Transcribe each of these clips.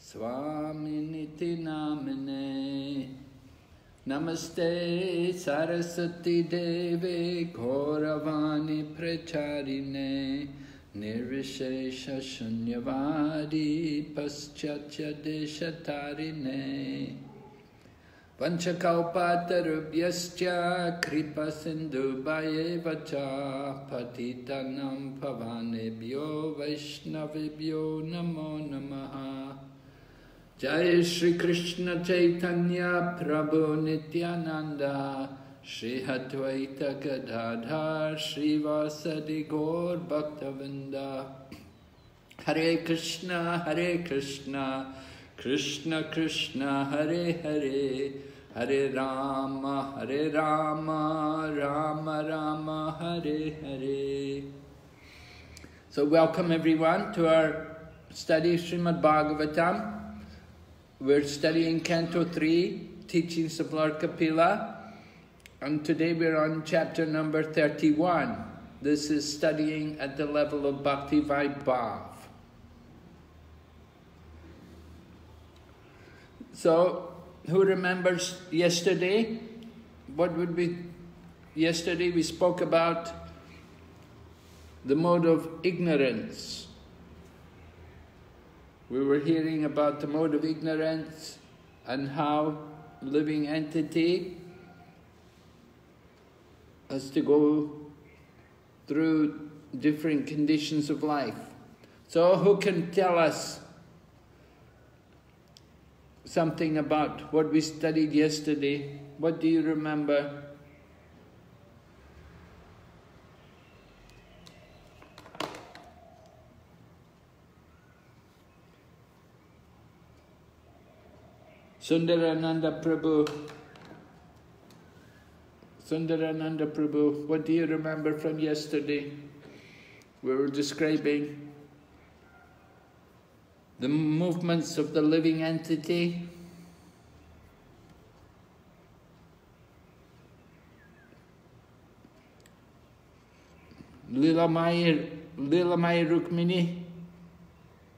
स्वामिनिति नामने। नमस्ते सरस्वती देवे घोरवाणी प्रचारिणे। निर्विशेष शून्यवादी पश्चाच्य देशतारिणे पञ्चकौपातरुभ्यश्च कृपसिन्धुभयेव च पतितनं भवानेभ्यो वैष्णवेभ्यो नमो नमः। जय श्रीकृष्ण चैतन्य प्रभु नित्यानन्द। गदाधर श्रीवासदि गौरभक्तवृन्द हरे कृष्ण हरे Krishna Krishna Krishna, Hare Hare. Hare Rama, Hare Rama, Rama Rama, Hare Hare. So welcome everyone to our study of Srimad Bhagavatam. We're studying Canto 3, Teachings of Lord Kapila. And today we're on chapter number 31. This is studying at the level of Bhakti Vaibhav. So who remembers yesterday? What would be yesterday? We spoke about the mode of ignorance. We were hearing about the mode of ignorance and how living entity has to go through different conditions of life. So, who can tell us something about what we studied yesterday. What do you remember? Sundarananda Prabhu. Sundarananda Prabhu, what do you remember from yesterday? We were describing the movements of the living entity. Lilamai, Lilamai Rukmini.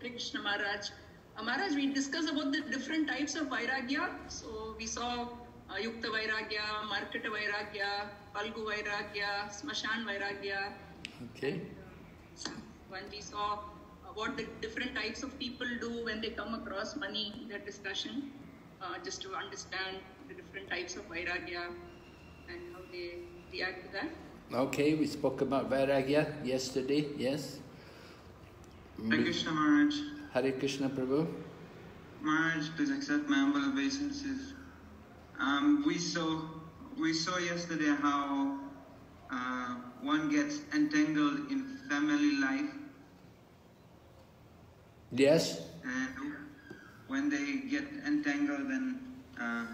Krishna Maharaj. Uh, Maharaj, we discussed about the different types of Vairagya. So we saw uh, Yukta Vairagya, Markata Vairagya, Phalgu Vairagya, Smashan Vairagya. Okay. When we saw uh, what the different types of people do when they come across money, in that discussion, uh, just to understand the different types of Vairagya and how they react to that. Okay, we spoke about Vairagya yesterday, yes? Hare Krishna Maharaj. Hare Krishna Prabhu. Maharaj, please accept my humble obeisances. Um, we saw we saw yesterday how uh, one gets entangled in family life, Yes? and when they get entangled, then uh,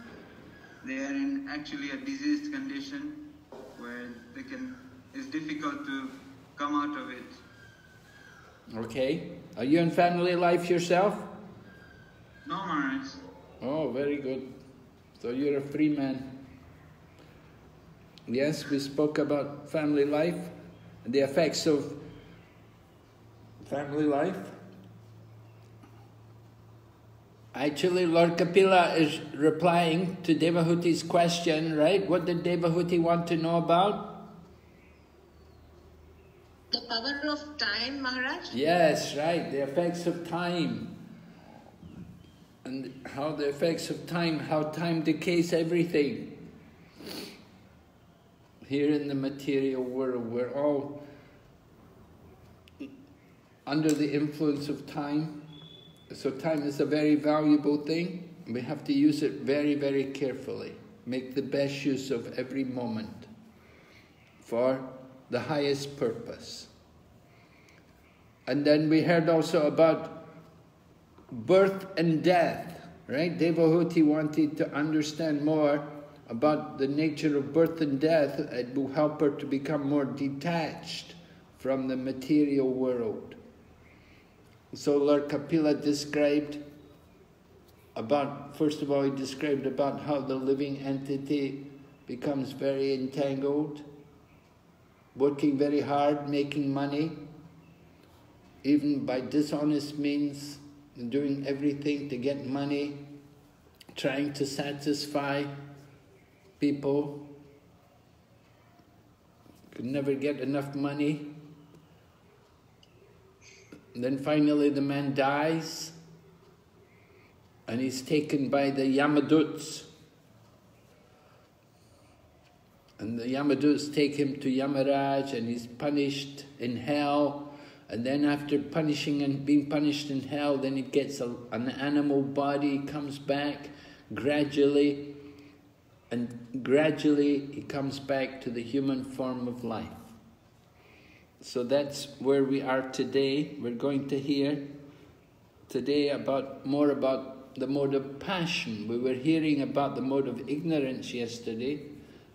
they are in actually a diseased condition where they can. It's difficult to come out of it. Okay. Are you in family life yourself? No, Maharaj. Oh, very good. So you're a free man. Yes, we spoke about family life and the effects of family life. Actually, Lord Kapila is replying to Devahuti's question, right? What did Devahuti want to know about? The power of time, Maharaj? Yes, right, the effects of time. And how the effects of time, how time decays everything. Here in the material world, we're all under the influence of time. So time is a very valuable thing. We have to use it very, very carefully. Make the best use of every moment for the highest purpose. And then we heard also about birth and death, right? Devahuti wanted to understand more about the nature of birth and death. It will help her to become more detached from the material world. So Lord Kapila described about, first of all, he described about how the living entity becomes very entangled, working very hard, making money, even by dishonest means, doing everything to get money, trying to satisfy people, could never get enough money. And then finally the man dies and he's taken by the Yamaduts. And the Yamaduts take him to Yamaraj and he's punished in hell. And then after punishing and being punished in hell, then he gets a, an animal body, comes back gradually, and gradually he comes back to the human form of life. So that's where we are today. We're going to hear today about more about the mode of passion. We were hearing about the mode of ignorance yesterday.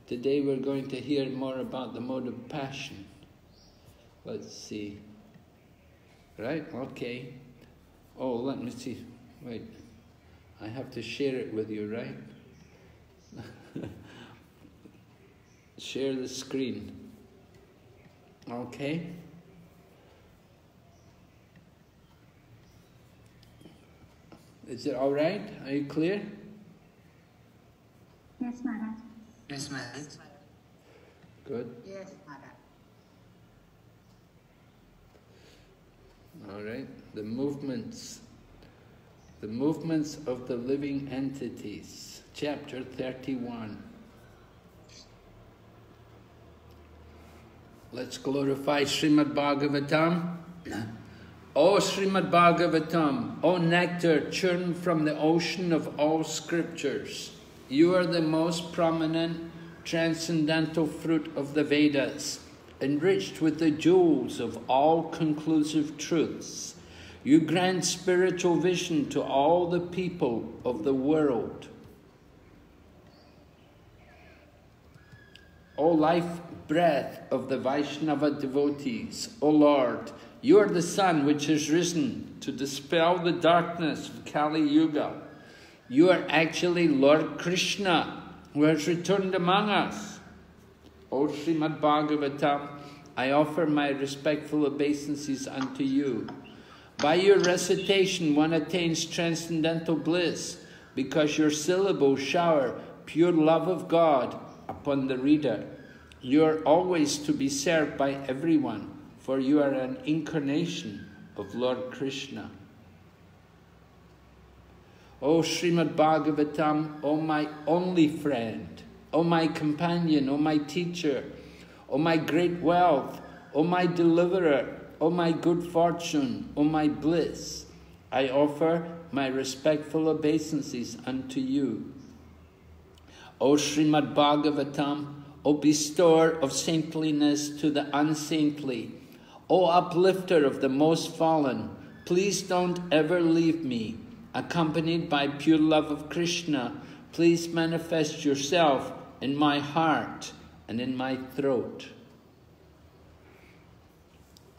Today we're going to hear more about the mode of passion. Let's see. Right? Okay. Oh, let me see. Wait. I have to share it with you, right? share the screen. Okay? Is it all right? Are you clear? Yes, Maharaj. Yes, Maharaj. Good. Yes, Maharaj. All right. The movements. The movements of the living entities. Chapter 31. Let's glorify Srimad Bhagavatam. O Srimad Bhagavatam, O nectar churned from the ocean of all scriptures, you are the most prominent transcendental fruit of the Vedas, enriched with the jewels of all conclusive truths. You grant spiritual vision to all the people of the world. O life breath of the Vaishnava devotees, O Lord, you are the sun which has risen to dispel the darkness of Kali Yuga. You are actually Lord Krishna who has returned among us. O Srimad Bhagavatam, I offer my respectful obeisances unto you. By your recitation, one attains transcendental bliss because your syllables shower pure love of God upon the reader. You are always to be served by everyone, for you are an incarnation of Lord Krishna. O Srimad Bhagavatam, O my only friend, O my companion, O my teacher, O my great wealth, O my deliverer, O my good fortune, O my bliss, I offer my respectful obeisances unto you. O Srimad Bhagavatam, O bestower of saintliness to the unsaintly, O uplifter of the most fallen, please don't ever leave me. Accompanied by pure love of Krishna, please manifest yourself in my heart and in my throat.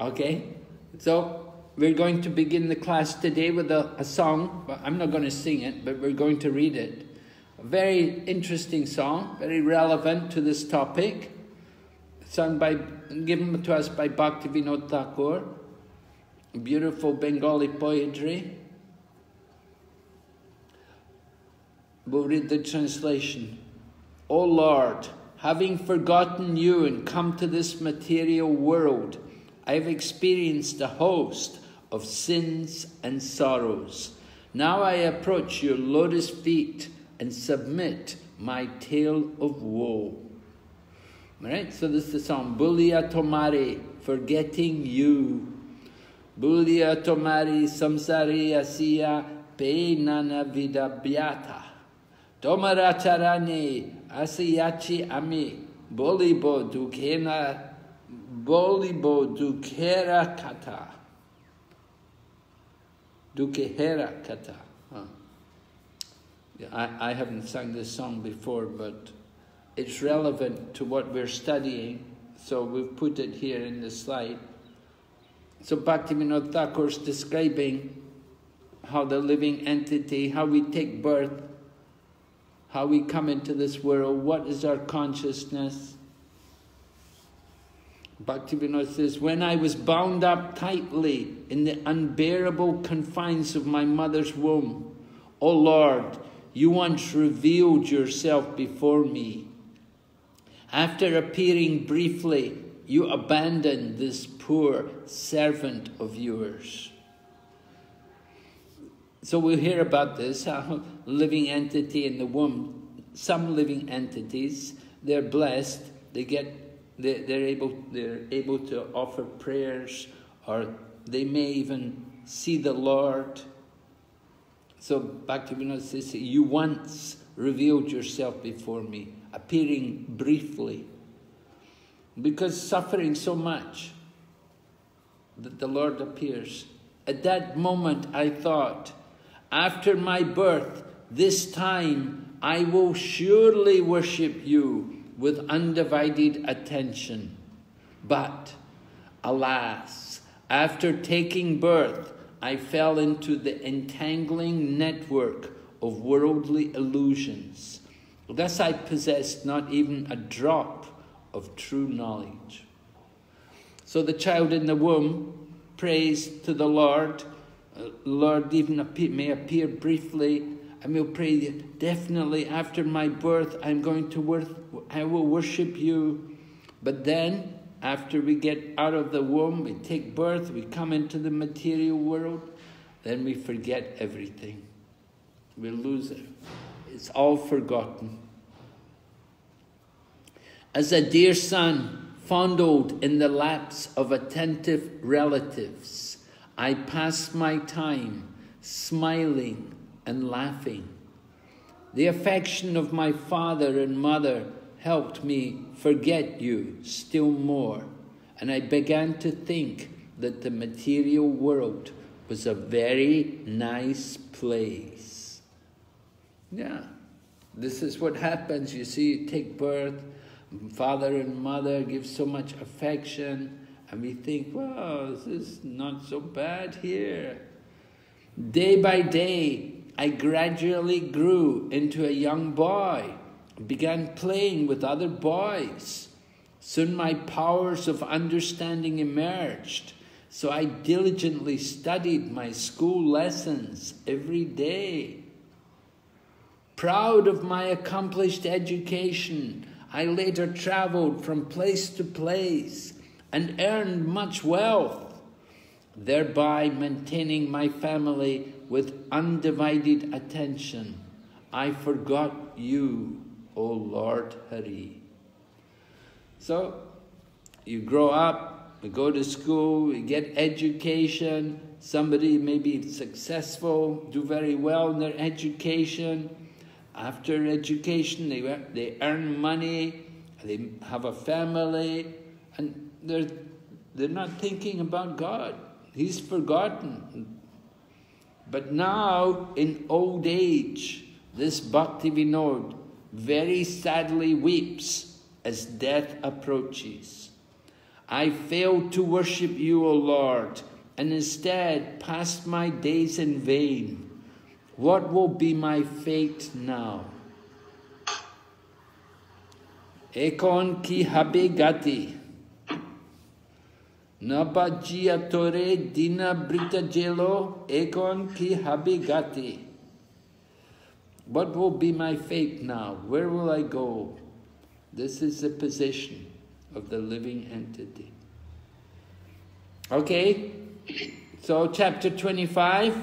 Okay? So, we're going to begin the class today with a, a song. I'm not going to sing it, but we're going to read it. A very interesting song, very relevant to this topic, sung by, given to us by Bhaktivinoda Thakur. Beautiful Bengali poetry. We'll read the translation. O Lord, having forgotten you and come to this material world, I have experienced a host of sins and sorrows. Now I approach your lotus feet and submit my tale of woe. All right, so this is the song, Bulia Tomare, forgetting you. Bulia Tomari Samsari Asiya Pe Nana Vida Byata. Tomaracharane Asiyachi Ami Bolibo Dukena Bolibo Dukera Kata. Dukehera Kata. I, I haven't sung this song before, but it's relevant to what we're studying, so we've put it here in the slide. So Bhaktivinoda Thakur is describing how the living entity, how we take birth, how we come into this world, what is our consciousness. Bhaktivinoda says, When I was bound up tightly in the unbearable confines of my mother's womb, O Lord, you once revealed yourself before me. After appearing briefly, you abandoned this poor servant of yours. So we'll hear about this, a living entity in the womb. Some living entities, they're blessed, they get they, they're able they're able to offer prayers or they may even see the Lord. So Bhaktivinoda says, you once revealed yourself before me, appearing briefly. Because suffering so much that the Lord appears. At that moment I thought, after my birth, this time I will surely worship you with undivided attention. But, alas, after taking birth, I fell into the entangling network of worldly illusions. Thus I possessed not even a drop of true knowledge. So the child in the womb prays to the Lord uh, Lord even appear, may appear briefly. And we'll pray definitely after my birth, I'm going to worth, I will worship you. But then, after we get out of the womb, we take birth, we come into the material world, then we forget everything. We lose it. It's all forgotten. As a dear son, fondled in the laps of attentive relatives, I pass my time smiling and laughing. The affection of my father and mother helped me forget you still more, and I began to think that the material world was a very nice place. Yeah, this is what happens. You see, you take birth, father and mother give so much affection, and we think, well, this is not so bad here. Day by day, I gradually grew into a young boy, began playing with other boys. Soon my powers of understanding emerged, so I diligently studied my school lessons every day. Proud of my accomplished education, I later traveled from place to place and earned much wealth, thereby maintaining my family with undivided attention. I forgot you, O Lord Hari. So, you grow up, you go to school, you get education, somebody may be successful, do very well in their education. After education, they, they earn money, they have a family, and they're, they're not thinking about God. He's forgotten. But now, in old age, this Bhakti Vinod very sadly weeps as death approaches. I failed to worship you, O Lord, and instead passed my days in vain. What will be my fate now? Ekon ki habe gati. Nabajiatore dina brita jelo ekon ki habigati. What will be my fate now? Where will I go? This is the position of the living entity. Okay, so chapter 25,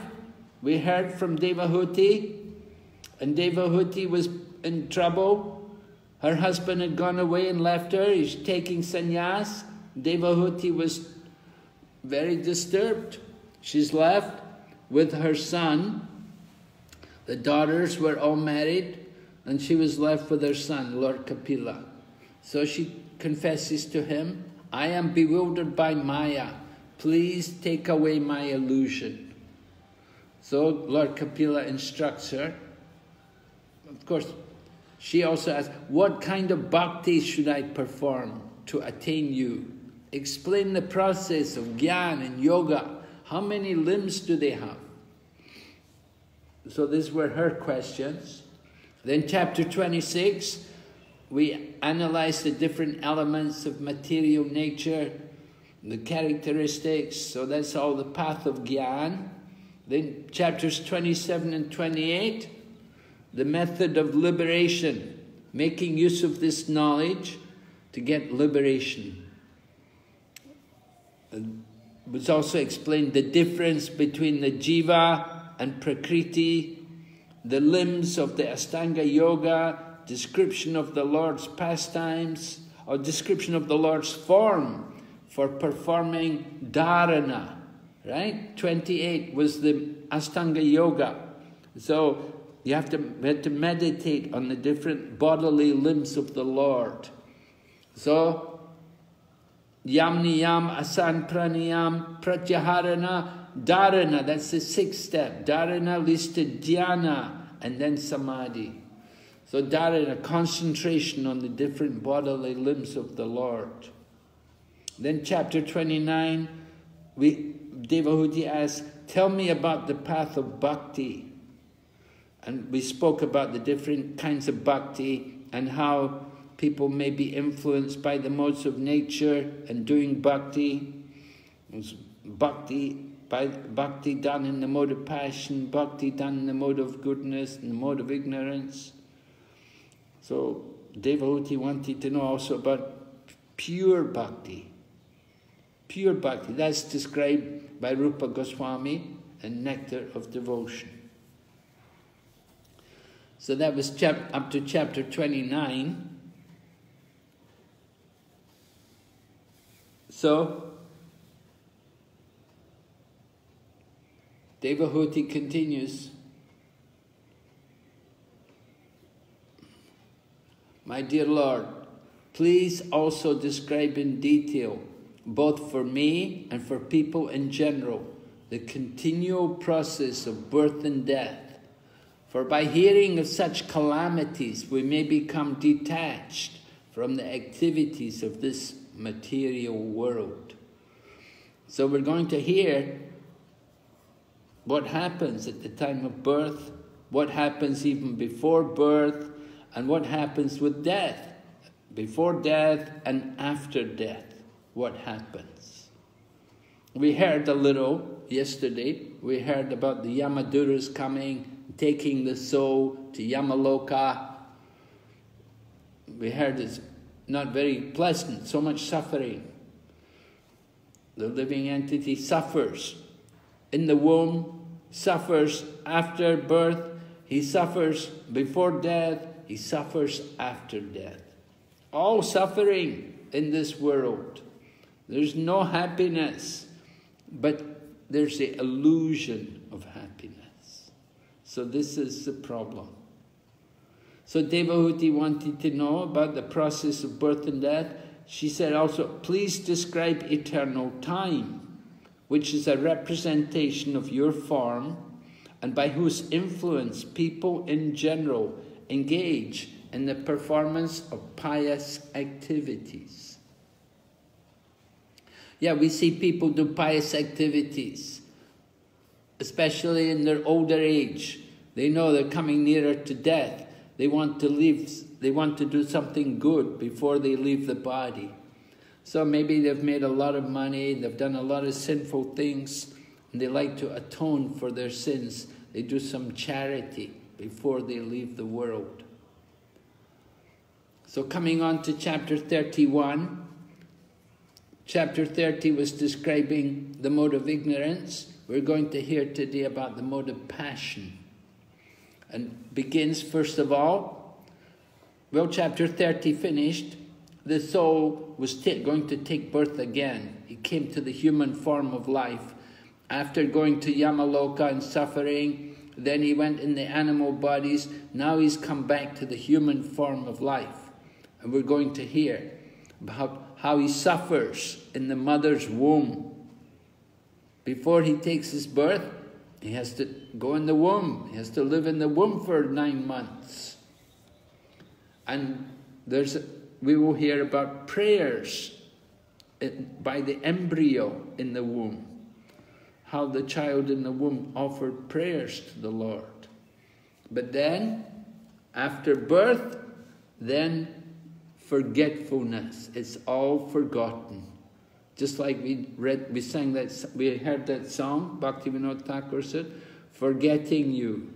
we heard from Devahuti, and Devahuti was in trouble. Her husband had gone away and left her. He's taking sannyas. Devahuti was very disturbed. She's left with her son. The daughters were all married, and she was left with her son, Lord Kapila. So she confesses to him, I am bewildered by Maya. Please take away my illusion. So Lord Kapila instructs her. Of course, she also asks, What kind of bhakti should I perform to attain you? explain the process of Gyan and Yoga. How many limbs do they have? So these were her questions. Then chapter 26, we analyze the different elements of material nature, the characteristics, so that's all the path of Gyan. Then chapters 27 and 28, the method of liberation, making use of this knowledge to get liberation. It was also explained the difference between the jiva and prakriti, the limbs of the Astanga Yoga, description of the Lord's pastimes, or description of the Lord's form for performing dharana, right? 28 was the Astanga Yoga. So you have to, we had to meditate on the different bodily limbs of the Lord. So, yam niyam, asan pranayam, pratyaharana, dharana, that's the sixth step. Dharana leads to dhyana and then samadhi. So dharana, concentration on the different bodily limbs of the Lord. Then chapter 29, we, Devahuti asks, tell me about the path of bhakti. And we spoke about the different kinds of bhakti and how people may be influenced by the modes of nature and doing bhakti. Bhakti, by bhakti done in the mode of passion, bhakti done in the mode of goodness, in the mode of ignorance. So Devahuti wanted to know also about pure bhakti. Pure bhakti, that's described by Rupa Goswami and Nectar of Devotion. So that was chap up to chapter 29. So, Devahuti continues. My dear Lord, please also describe in detail, both for me and for people in general, the continual process of birth and death. For by hearing of such calamities, we may become detached from the activities of this material world. So we're going to hear what happens at the time of birth, what happens even before birth, and what happens with death. Before death and after death, what happens? We heard a little yesterday, we heard about the Yamadutas coming, taking the soul to Yamaloka. We heard it's not very pleasant, so much suffering. The living entity suffers in the womb, suffers after birth, he suffers before death, he suffers after death. All suffering in this world. There's no happiness, but there's the illusion of happiness. So this is the problem. So Devahuti wanted to know about the process of birth and death. She said also, please describe eternal time, which is a representation of your form and by whose influence people in general engage in the performance of pious activities. Yeah, we see people do pious activities, especially in their older age. They know they're coming nearer to death. They want to leave, they want to do something good before they leave the body. So maybe they've made a lot of money, they've done a lot of sinful things, and they like to atone for their sins. They do some charity before they leave the world. So coming on to chapter 31, chapter 30 was describing the mode of ignorance. We're going to hear today about the mode of passion. And begins first of all, well, chapter 30 finished, the soul was going to take birth again. It came to the human form of life. After going to Yamaloka and suffering, then he went in the animal bodies. Now he's come back to the human form of life. And we're going to hear about how he suffers in the mother's womb. Before he takes his birth, he has to go in the womb. He has to live in the womb for nine months. And there's, we will hear about prayers by the embryo in the womb how the child in the womb offered prayers to the Lord. But then, after birth, then forgetfulness. It's all forgotten. Just like we read, we sang that, we heard that song, Bhaktivinoda Thakur said, forgetting you.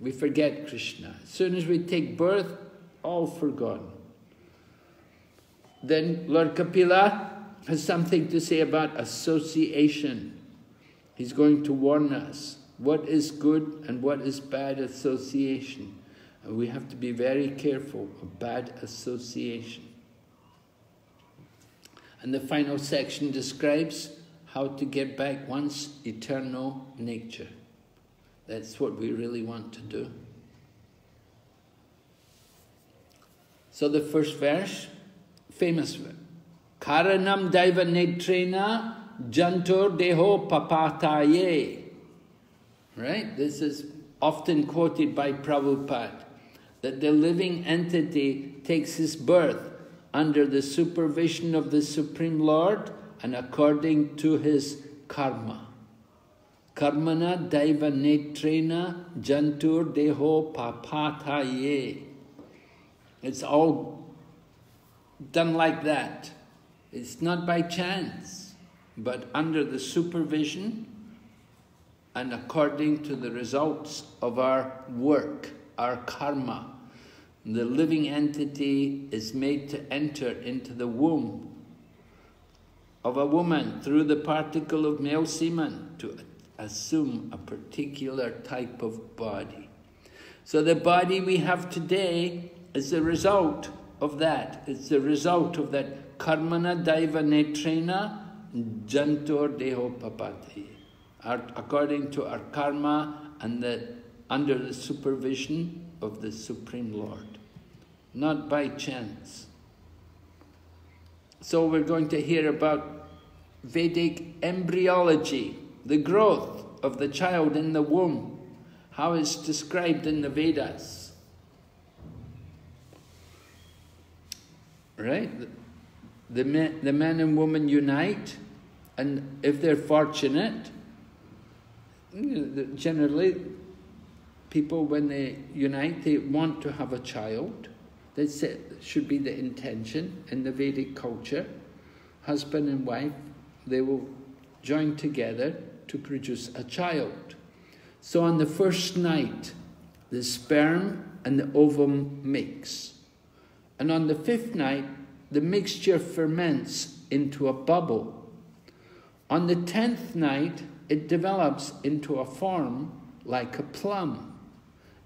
We forget Krishna. As soon as we take birth, all forgotten. Then Lord Kapila has something to say about association. He's going to warn us what is good and what is bad association. And we have to be very careful of bad association. And the final section describes how to get back one's eternal nature. That's what we really want to do. So the first verse, famous verse. Karmana daiva netrena jantur deho papataye. Right? This is often quoted by Prabhupada, that the living entity takes his birth under the supervision of the Supreme Lord and according to his karma. Karmana daiva netrena jantur deho papataye. It's all done like that. It's not by chance, but under the supervision and according to the results of our work, our karma. The living entity is made to enter into the womb of a woman through the particle of male semen to assume a particular type of body. So the body we have today is the result of that. It's the result of that karmana daiva netrena jantor deho papati. Our, according to our karma and the, under the supervision of the Supreme Lord. Not by chance. So we're going to hear about Vedic embryology, the growth of the child in the womb, how it's described in the Vedas. Right? The men, the man and woman unite, and if they're fortunate, generally, people, when they unite, they want to have a child. That should be the intention in the Vedic culture. Husband and wife, they will join together to produce a child. So on the first night, the sperm and the ovum mix. And on the fifth night, the mixture ferments into a bubble. On the tenth night, it develops into a form like a plum.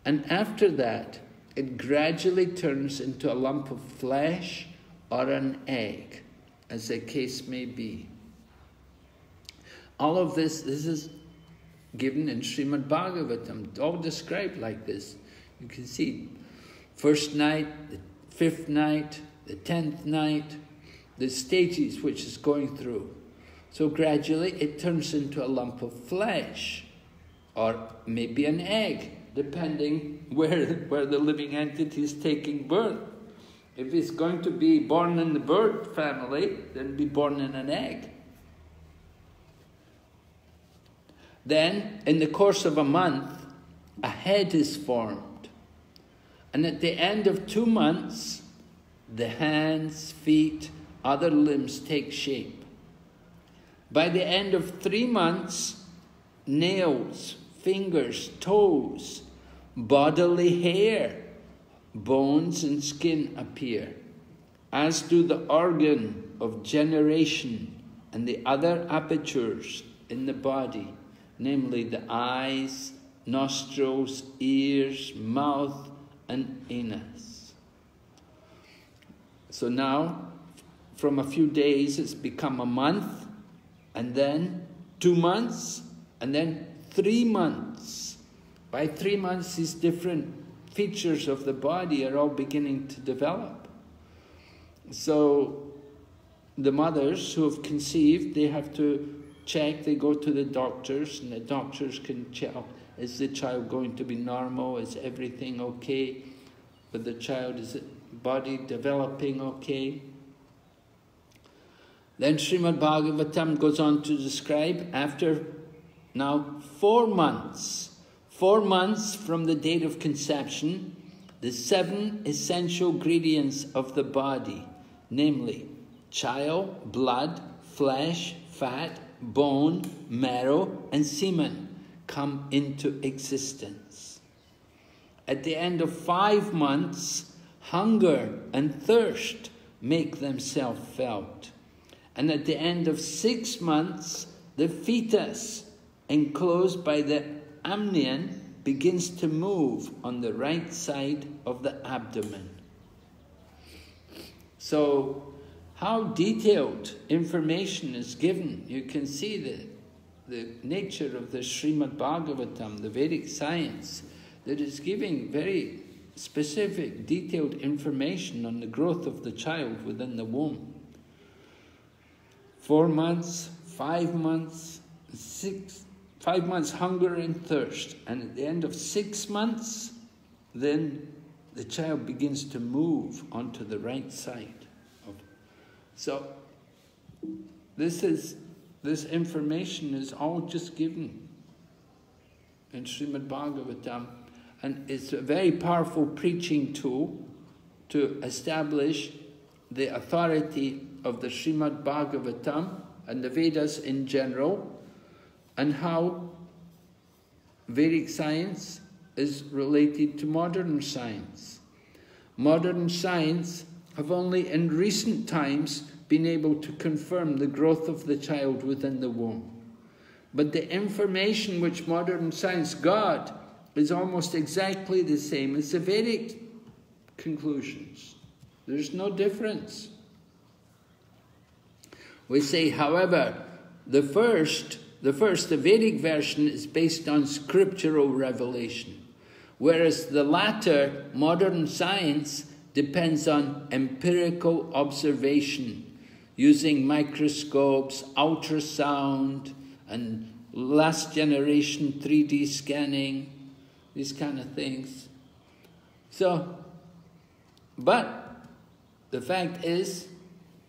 And after that, it gradually turns into a lump of flesh or an egg, as the case may be. All of this, this is given in Srimad Bhagavatam, all described like this. You can see first night, fifth night, the tenth night, the stages which is going through. So gradually it turns into a lump of flesh, or maybe an egg, depending where, where the living entity is taking birth. If it's going to be born in the bird family, then be born in an egg. Then, in the course of a month, a head is formed. And at the end of two months, the hands, feet, other limbs take shape. By the end of three months, nails, fingers, toes, bodily hair, bones and skin appear, as do the organ of generation and the other apertures in the body namely the eyes, nostrils, ears, mouth, and anus. So now, from a few days, it's become a month, and then two months, and then three months. By three months, these different features of the body are all beginning to develop. So the mothers who have conceived, they have to check, they go to the doctors, and the doctors can check, is the chyle going to be normal, is everything okay? With the child, is the body developing okay? Then Srimad Bhagavatam goes on to describe after now four months, four months from the date of conception, the seven essential ingredients of the body, namely child, blood, flesh, fat, bone, marrow, and semen, come into existence. At the end of five months, hunger and thirst make themselves felt. And at the end of six months, the fetus, enclosed by the amnion, begins to move on the right side of the abdomen. So, how detailed information is given, you can see the, the nature of the Srimad Bhagavatam, the Vedic science, that is giving very specific, detailed information on the growth of the child within the womb. Four months, five months, six, five months hunger and thirst, and at the end of six months, then the child begins to move onto the right side. Of, so this is this information is all just given in Srimad Bhagavatam and it's a very powerful preaching tool to establish the authority of the Srimad Bhagavatam and the Vedas in general, and how Vedic science is related to modern science. Modern science have only in recent times been able to confirm the growth of the child within the womb. But the information which modern science got is almost exactly the same as the Vedic conclusions. There's no difference. We say, however, the first, the first, the Vedic version is based on scriptural revelation, whereas the latter, modern science, depends on empirical observation using microscopes, ultrasound, and last generation 3D scanning these kind of things. So, but the fact is,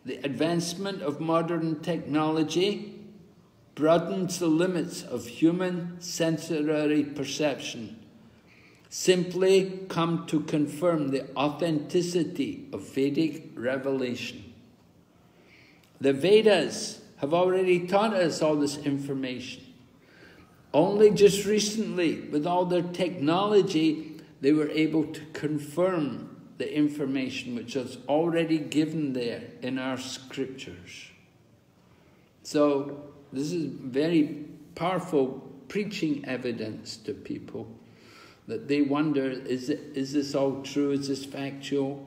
the advancement of modern technology broadens the limits of human sensory perception, simply come to confirm the authenticity of Vedic revelation. The Vedas have already taught us all this information. Only just recently, with all their technology, they were able to confirm the information which was already given there in our scriptures. So, this is very powerful preaching evidence to people that they wonder is, it, is this all true? Is this factual?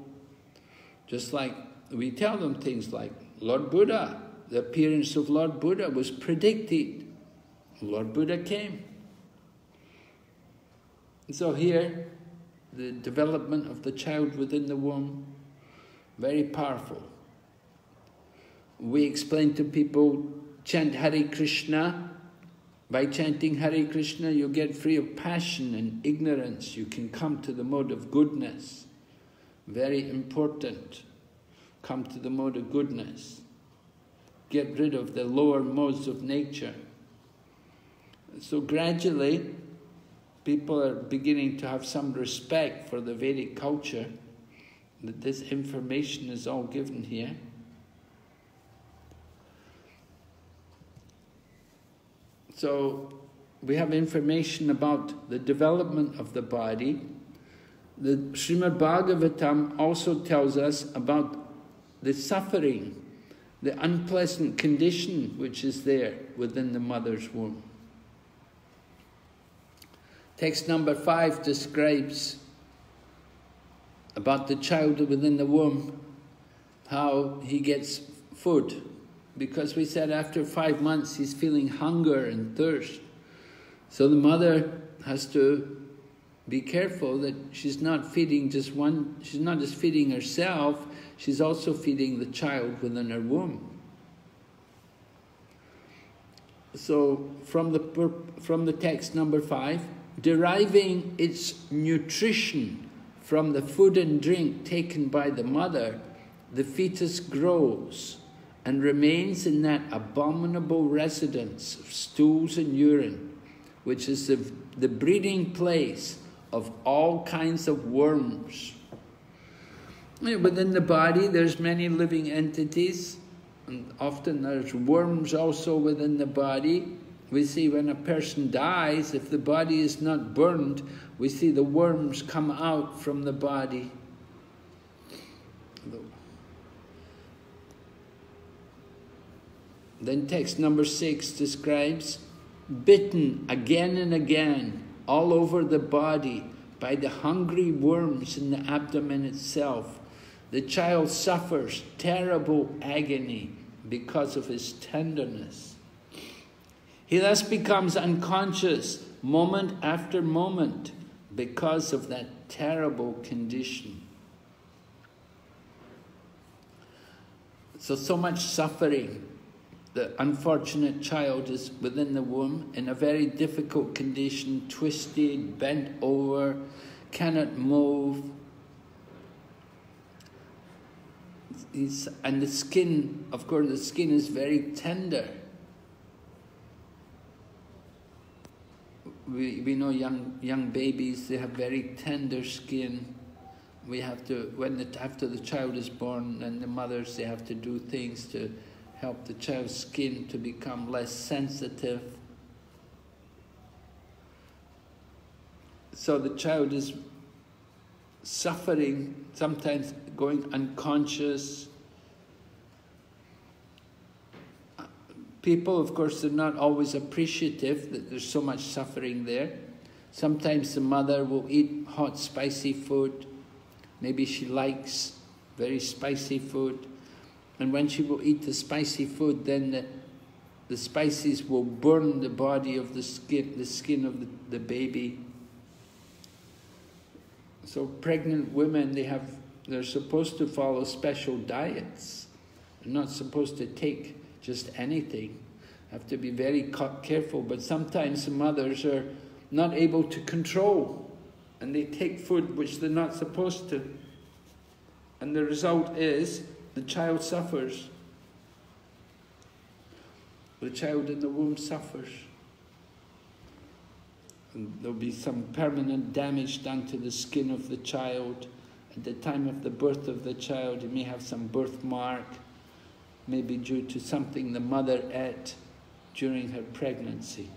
Just like we tell them things like Lord Buddha, the appearance of Lord Buddha was predicted Lord Buddha came. So here, the development of the child within the womb, very powerful. We explain to people, chant Hare Krishna. By chanting Hare Krishna, you get free of passion and ignorance. You can come to the mode of goodness. Very important. Come to the mode of goodness. Get rid of the lower modes of nature. So gradually, people are beginning to have some respect for the Vedic culture, that this information is all given here. So we have information about the development of the body. The Srimad Bhagavatam also tells us about the suffering, the unpleasant condition which is there within the mother's womb. Text number five describes about the child within the womb, how he gets food. Because we said after five months he's feeling hunger and thirst. So the mother has to be careful that she's not feeding just one, she's not just feeding herself, she's also feeding the child within her womb. So from the, from the text number five, deriving its nutrition from the food and drink taken by the mother, the fetus grows and remains in that abominable residence of stools and urine, which is the, the breeding place of all kinds of worms. Within the body, there's many living entities, and often there's worms also within the body. We see when a person dies, if the body is not burned, we see the worms come out from the body. Then text number six describes bitten again and again all over the body by the hungry worms in the abdomen itself. The child suffers terrible agony because of his tenderness. He thus becomes unconscious moment after moment because of that terrible condition. So, so much suffering the unfortunate child is within the womb in a very difficult condition, twisted, bent over, cannot move. And the skin, of course, the skin is very tender. We, we know young, young babies, they have very tender skin. We have to, when the, after the child is born, and the mothers, they have to do things to help the child's skin to become less sensitive. So the child is suffering, sometimes going unconscious. People, of course, are not always appreciative that there's so much suffering there. Sometimes the mother will eat hot, spicy food. Maybe she likes very spicy food. And when she will eat the spicy food, then the, the spices will burn the body of the skin, the skin of the, the baby. So pregnant women, they have, they're supposed to follow special diets. They're not supposed to take just anything. Have to be very careful. But sometimes the mothers are not able to control, and they take food which they're not supposed to. And the result is the child suffers. The child in the womb suffers. And there'll be some permanent damage done to the skin of the child. At the time of the birth of the child, it may have some birthmark, maybe due to something the mother ate during her pregnancy.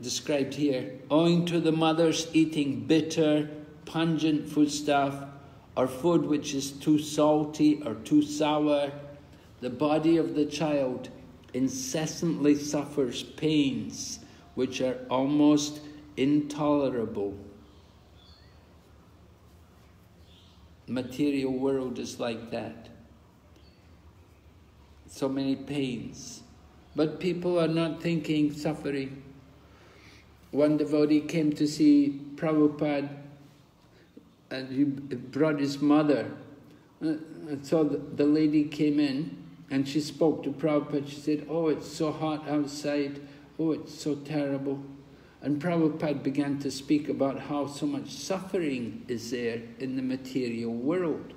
Described here, owing to the mother's eating bitter, pungent foodstuff or food which is too salty or too sour, the body of the child incessantly suffers pains which are almost intolerable. Material world is like that. So many pains. But people are not thinking suffering. One devotee came to see Prabhupada and he brought his mother. Uh, so the lady came in and she spoke to Prabhupada. She said, Oh, it's so hot outside. Oh, it's so terrible. And Prabhupada began to speak about how so much suffering is there in the material world.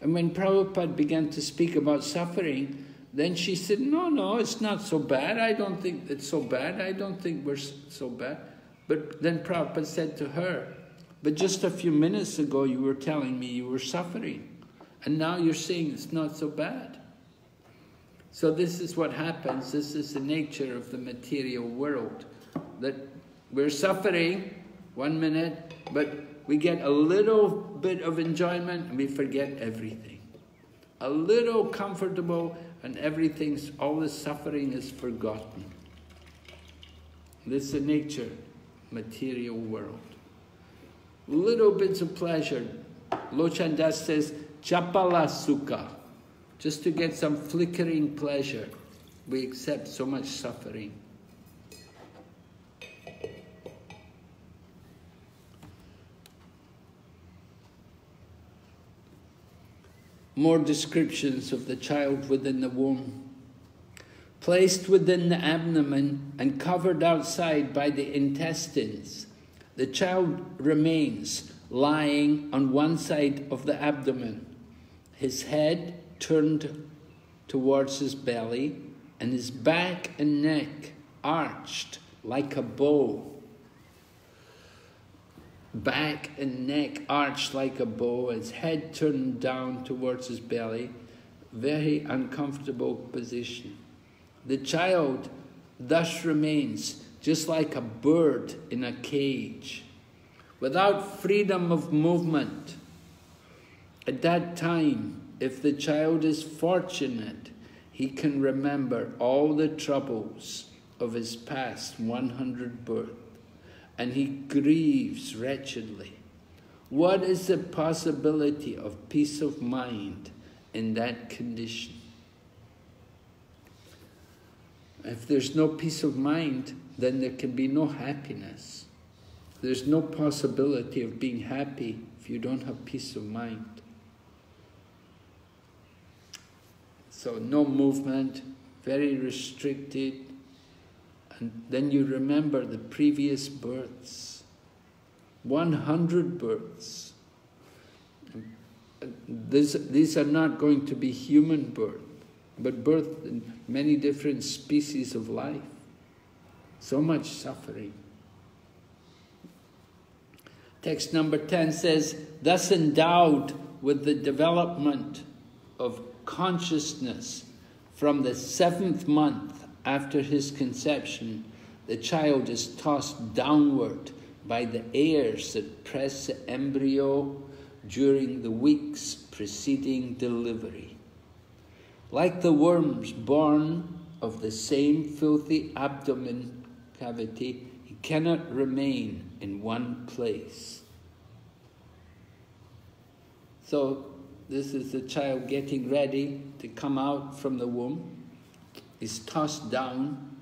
And when Prabhupada began to speak about suffering, then she said, No, no, it's not so bad. I don't think it's so bad. I don't think we're so bad. But then Prabhupada said to her, but just a few minutes ago, you were telling me you were suffering. And now you're saying it's not so bad. So this is what happens. This is the nature of the material world. That we're suffering one minute, but we get a little bit of enjoyment and we forget everything. A little comfortable and everything's, all the suffering is forgotten. This is the nature, material world little bits of pleasure. Lochan Das says, chapala sukha, just to get some flickering pleasure. We accept so much suffering. More descriptions of the child within the womb. Placed within the abdomen and covered outside by the intestines the child remains lying on one side of the abdomen, his head turned towards his belly, and his back and neck arched like a bow. Back and neck arched like a bow, his head turned down towards his belly, very uncomfortable position. The child thus remains just like a bird in a cage, without freedom of movement. At that time, if the child is fortunate, he can remember all the troubles of his past 100 births, and he grieves wretchedly. What is the possibility of peace of mind in that condition? If there's no peace of mind, then there can be no happiness. There's no possibility of being happy if you don't have peace of mind. So no movement, very restricted. And then you remember the previous births. 100 births. This, these are not going to be human birth, but birth in many different species of life. So much suffering. Text number 10 says, Thus endowed with the development of consciousness from the seventh month after his conception, the child is tossed downward by the airs that press the embryo during the weeks preceding delivery. Like the worms born of the same filthy abdomen cavity, he cannot remain in one place. So this is the child getting ready to come out from the womb. He's tossed down.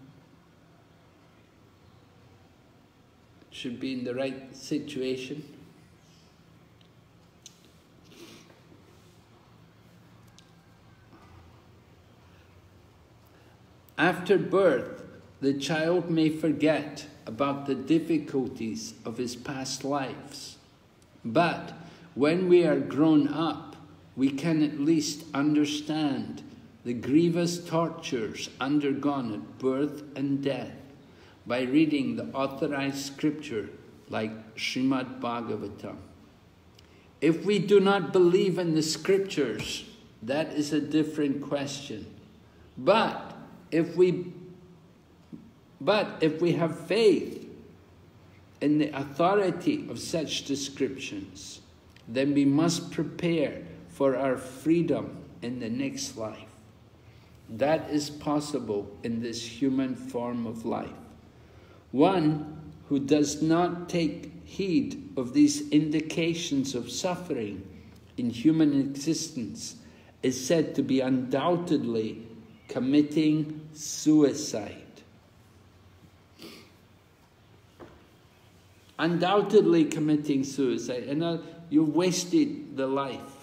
Should be in the right situation. After birth, the child may forget about the difficulties of his past lives. But when we are grown up, we can at least understand the grievous tortures undergone at birth and death by reading the authorized scripture like Srimad Bhagavatam. If we do not believe in the scriptures, that is a different question. But if we but if we have faith in the authority of such descriptions, then we must prepare for our freedom in the next life. That is possible in this human form of life. One who does not take heed of these indications of suffering in human existence is said to be undoubtedly committing suicide. Undoubtedly committing suicide. And uh, you've wasted the life.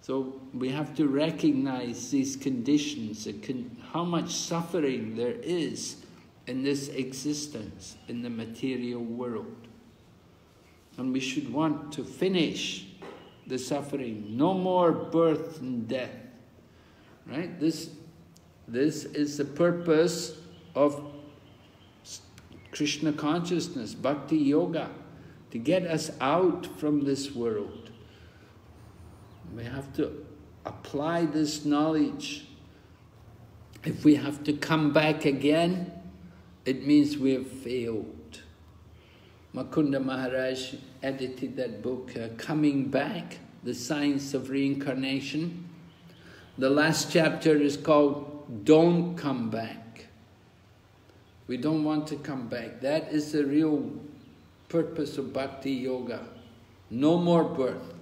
So we have to recognize these conditions, how much suffering there is in this existence, in the material world. And we should want to finish the suffering. No more birth and death. Right? This, this is the purpose of Krishna consciousness, bhakti yoga, to get us out from this world. We have to apply this knowledge. If we have to come back again, it means we have failed. Mukunda Maharaj edited that book, uh, Coming Back, The Science of Reincarnation. The last chapter is called Don't Come Back. We don't want to come back. That is the real purpose of Bhakti Yoga. No more birth.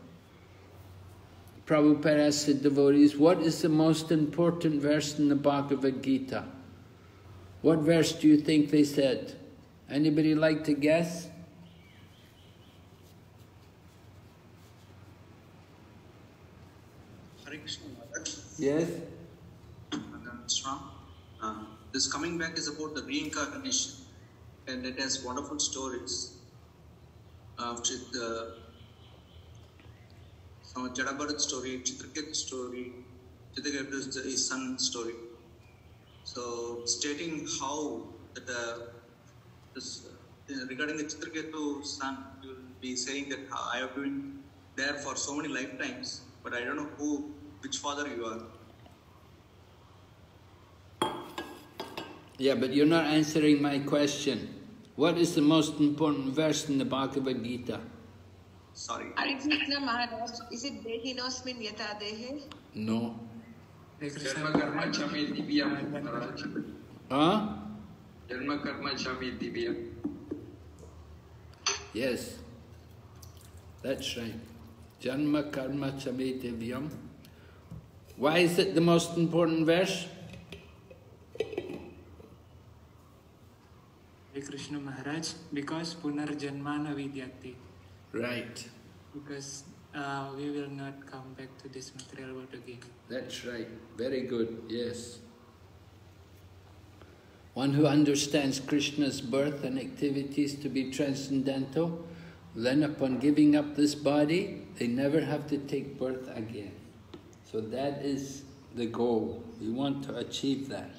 Prabhupada asked the devotees, what is the most important verse in the Bhagavad Gita? What verse do you think they said? Anybody like to guess? Hare Krishna Maharaj. Yes? Uh, this coming back is about the reincarnation and it has wonderful stories. Uh, the some Jadabharat story, Chitraket story, Chitraket is his son story. So stating how that uh, this, uh, regarding the Chitraketu son, you will be saying that I have been there for so many lifetimes, but I don't know who, which father you are. Yeah, but you're not answering my question. What is the most important verse in the Bhagavad Gita? Sorry. Hare Krishna Maharaj, is it Dehinosmin Yata Dehe? No. Hare karma chami divyam Maharaj. Huh? Janma karma chami divyam. Yes. That's right. Janma karma chame divyam. Why is it the most important verse? Hare Krishna Maharaj because Punarjanmana Vidyati Right. because uh, we will not come back to this material world again. That's right. Very good. Yes. One who understands Krishna's birth and activities to be transcendental, then upon giving up this body, they never have to take birth again. So that is the goal. We want to achieve that.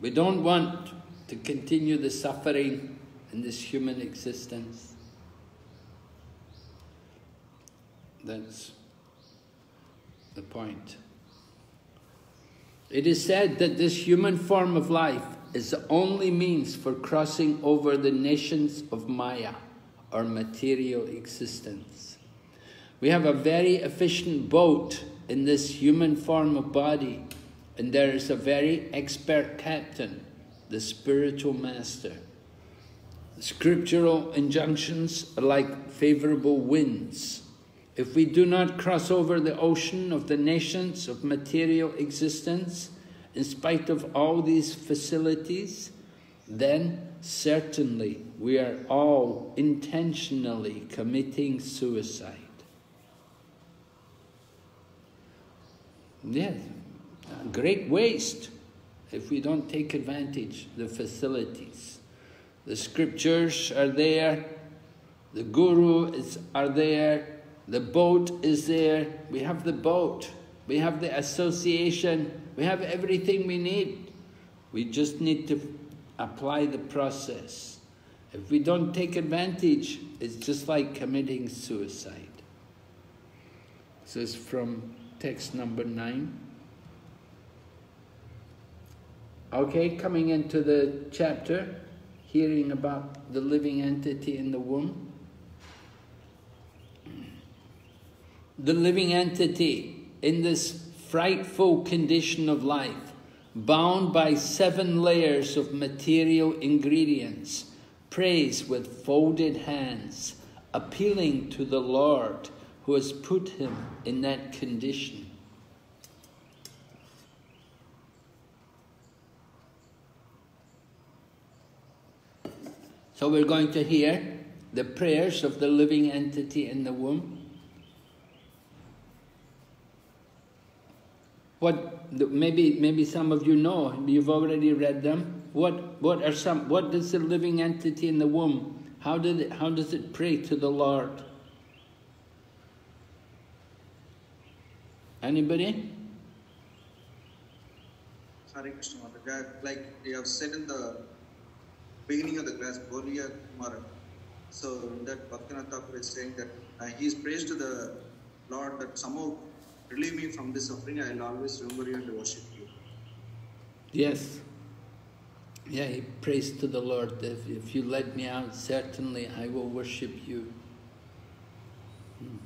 We don't want to continue the suffering in this human existence. That's the point. It is said that this human form of life is the only means for crossing over the nescience of Maya, or material existence. We have a very efficient boat in this human form of body, and there is a very expert captain, the spiritual master. Scriptural injunctions are like favorable winds. If we do not cross over the ocean of the nescience of material existence, in spite of all these facilities, then certainly we are all intentionally committing suicide. Yes, great waste if we don't take advantage of the facilities. The scriptures are there, the guru is are there, the boat is there, we have the boat, we have the association, we have everything we need. We just need to apply the process. If we don't take advantage, it's just like committing suicide. This is from text number nine. Okay, coming into the chapter, hearing about the living entity in the womb. The living entity in this frightful condition of life, bound by seven layers of material ingredients, prays with folded hands, appealing to the Lord who has put him in that condition. So we're going to hear the prayers of the living entity in the womb. What maybe maybe some of you know, you've already read them. What what are some what does the living entity in the womb? How did it, how does it pray to the Lord? Anybody? Hare Krishna Maharaj. Like you have said in the beginning of the class, Bhuliya Tomare. So that Bhaktivinoda is saying that uh, he is praised to the Lord that somehow relieve me from this suffering. I will always remember you and worship you. Yes. Yeah, he prays to the Lord, if, if you let me out, certainly I will worship you. Hmm.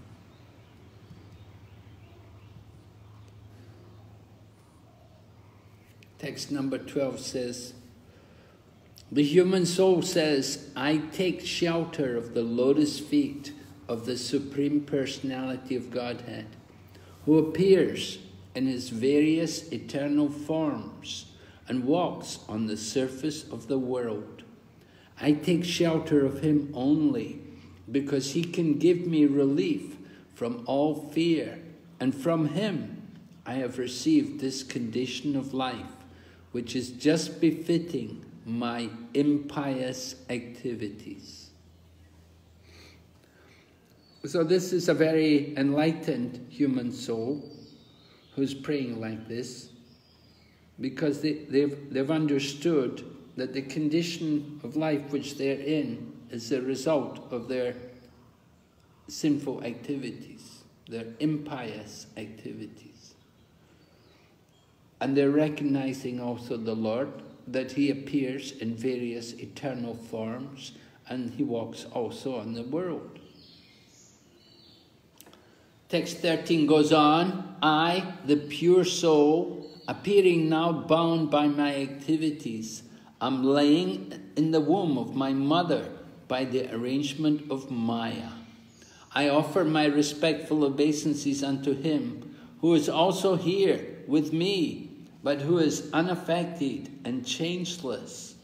Text number 12 says, The human soul says, I take shelter of the lotus feet of the Supreme Personality of Godhead, who appears in his various eternal forms and walks on the surface of the world. I take shelter of him only because he can give me relief from all fear, and from him I have received this condition of life, which is just befitting my impious activities. So this is a very enlightened human soul who's praying like this. because they, they've, they've understood that the condition of life which they're in is a result of their sinful activities, their impious activities. And they're recognizing also the Lord, that He appears in various eternal forms and He walks also on the world. Text 13 goes on I, the pure soul, appearing now bound by my activities, am laying in the womb of my mother by the arrangement of Maya. I offer my respectful obeisances unto him who is also here with me, but who is unaffected and changeless.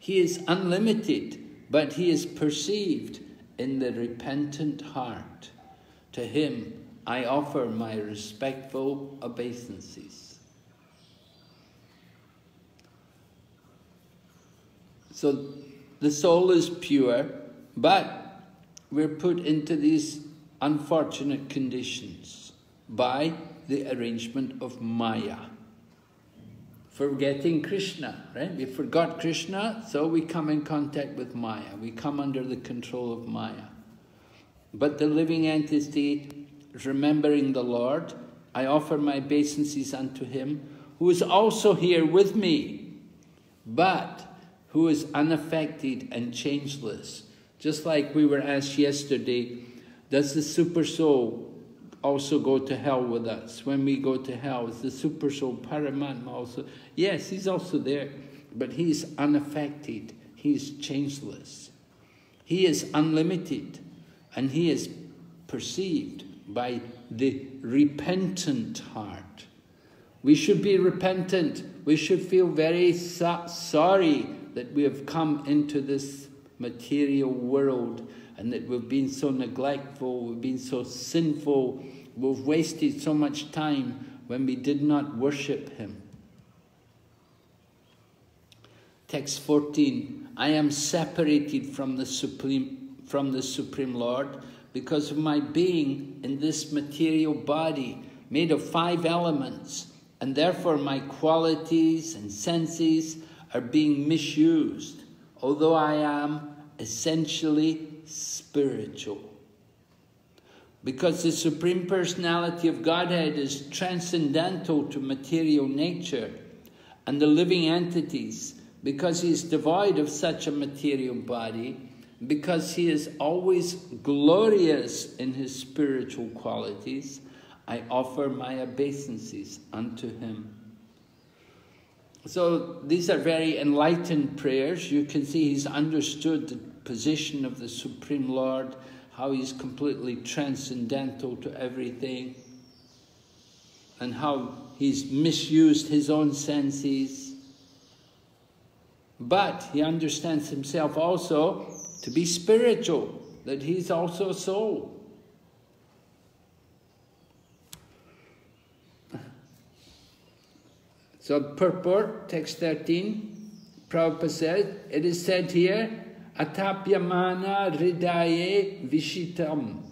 He is unlimited, but he is perceived in the repentant heart. To him I offer my respectful obeisances. So the soul is pure, but we're put into these unfortunate conditions by the arrangement of Maya. Forgetting Krishna, right? We forgot Krishna, so we come in contact with Maya. We come under the control of Maya. But the living entity remembering the Lord. I offer my obeisances unto him, who is also here with me, but who is unaffected and changeless. Just like we were asked yesterday, does the super soul also go to hell with us? When we go to hell, is the super soul Paramatma also? Yes, he's also there, but he's unaffected. He's changeless. He is unlimited, and he is perceived by the repentant heart. We should be repentant. We should feel very so sorry that we have come into this material world and that we've been so neglectful, we've been so sinful, we've wasted so much time when we did not worship Him. Text 14 I am separated from the Supreme, from the Supreme Lord because of my being in this material body made of five elements, and therefore my qualities and senses are being misused, although I am essentially spiritual. Because the Supreme Personality of Godhead is transcendental to material nature and the living entities, because he is devoid of such a material body, because he is always glorious in his spiritual qualities, I offer my obeisances unto him. So these are very enlightened prayers. You can see he's understood the position of the Supreme Lord, how he's completely transcendental to everything, and how he's misused his own senses. But he understands himself also to be spiritual, that he's also a soul. So purport, text 13, Prabhupada says, it is said here, Atapyamana Hridaye Vishitam.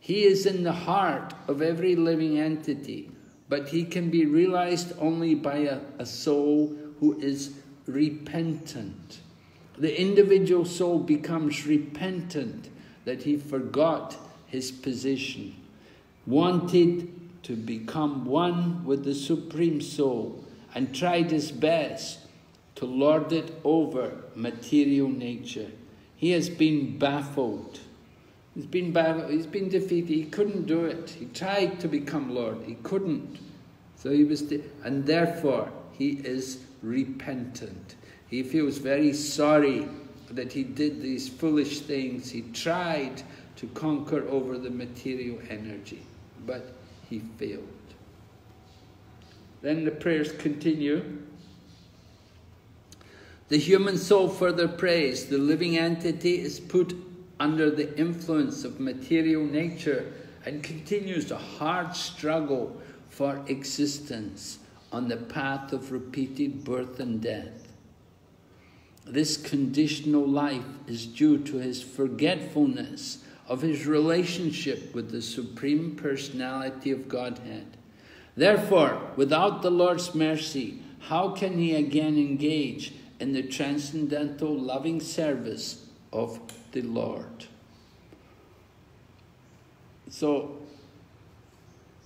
He is in the heart of every living entity, but he can be realized only by a, a soul who is repentant. The individual soul becomes repentant that he forgot his position, wanted to become one with the Supreme Soul, and tried his best to lord it over material nature. He has been baffled. He's been baffled. He's been defeated. He couldn't do it. He tried to become Lord. He couldn't. So he was, and therefore he is repentant. He feels very sorry that he did these foolish things. He tried to conquer over the material energy, but he failed. Then the prayers continue. The human soul further prays, the living entity is put under the influence of material nature and continues a hard struggle for existence on the path of repeated birth and death. This conditional life is due to his forgetfulness of his relationship with the Supreme Personality of Godhead. Therefore, without the Lord's mercy, how can he again engage in the transcendental loving service of the Lord? So,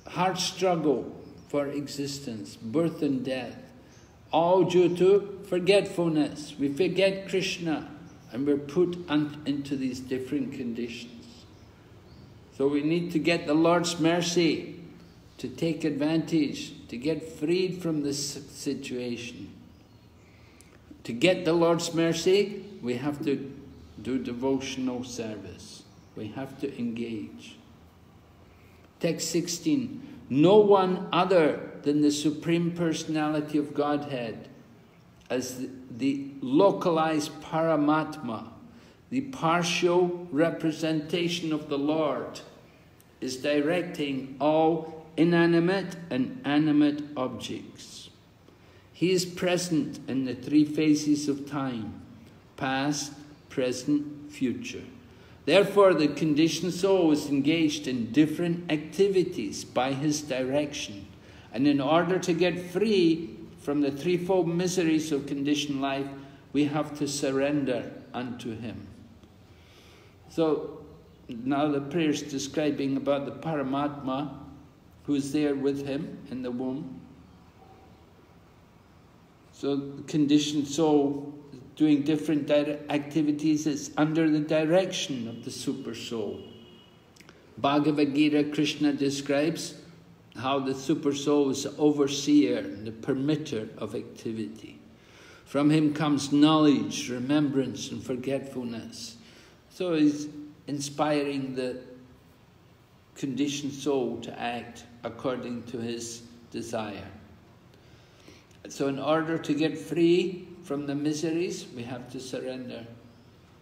hard struggle for existence, birth and death, all due to forgetfulness. We forget Krishna and we're put into these different conditions. So we need to get the Lord's mercy to take advantage, to get freed from this situation. To get the Lord's mercy, we have to do devotional service. We have to engage. Text 16 No one other than the Supreme Personality of Godhead, as the, localized Paramatma, the partial representation of the Lord, is directing all inanimate and animate objects. He is present in the three phases of time past, present, future. Therefore, the conditioned soul is engaged in different activities by his direction. And in order to get free from the threefold miseries of conditioned life, we have to surrender unto him. So, now the prayer is describing about the Paramatma who's there with him in the womb. So, the conditioned soul doing different activities is under the direction of the super soul. Bhagavad Gita, Krishna describes how the super soul is the overseer, the permitter of activity. From him comes knowledge, remembrance, and forgetfulness. So he's inspiring the conditioned soul to act according to his desire. So, in order to get free from the miseries, we have to surrender.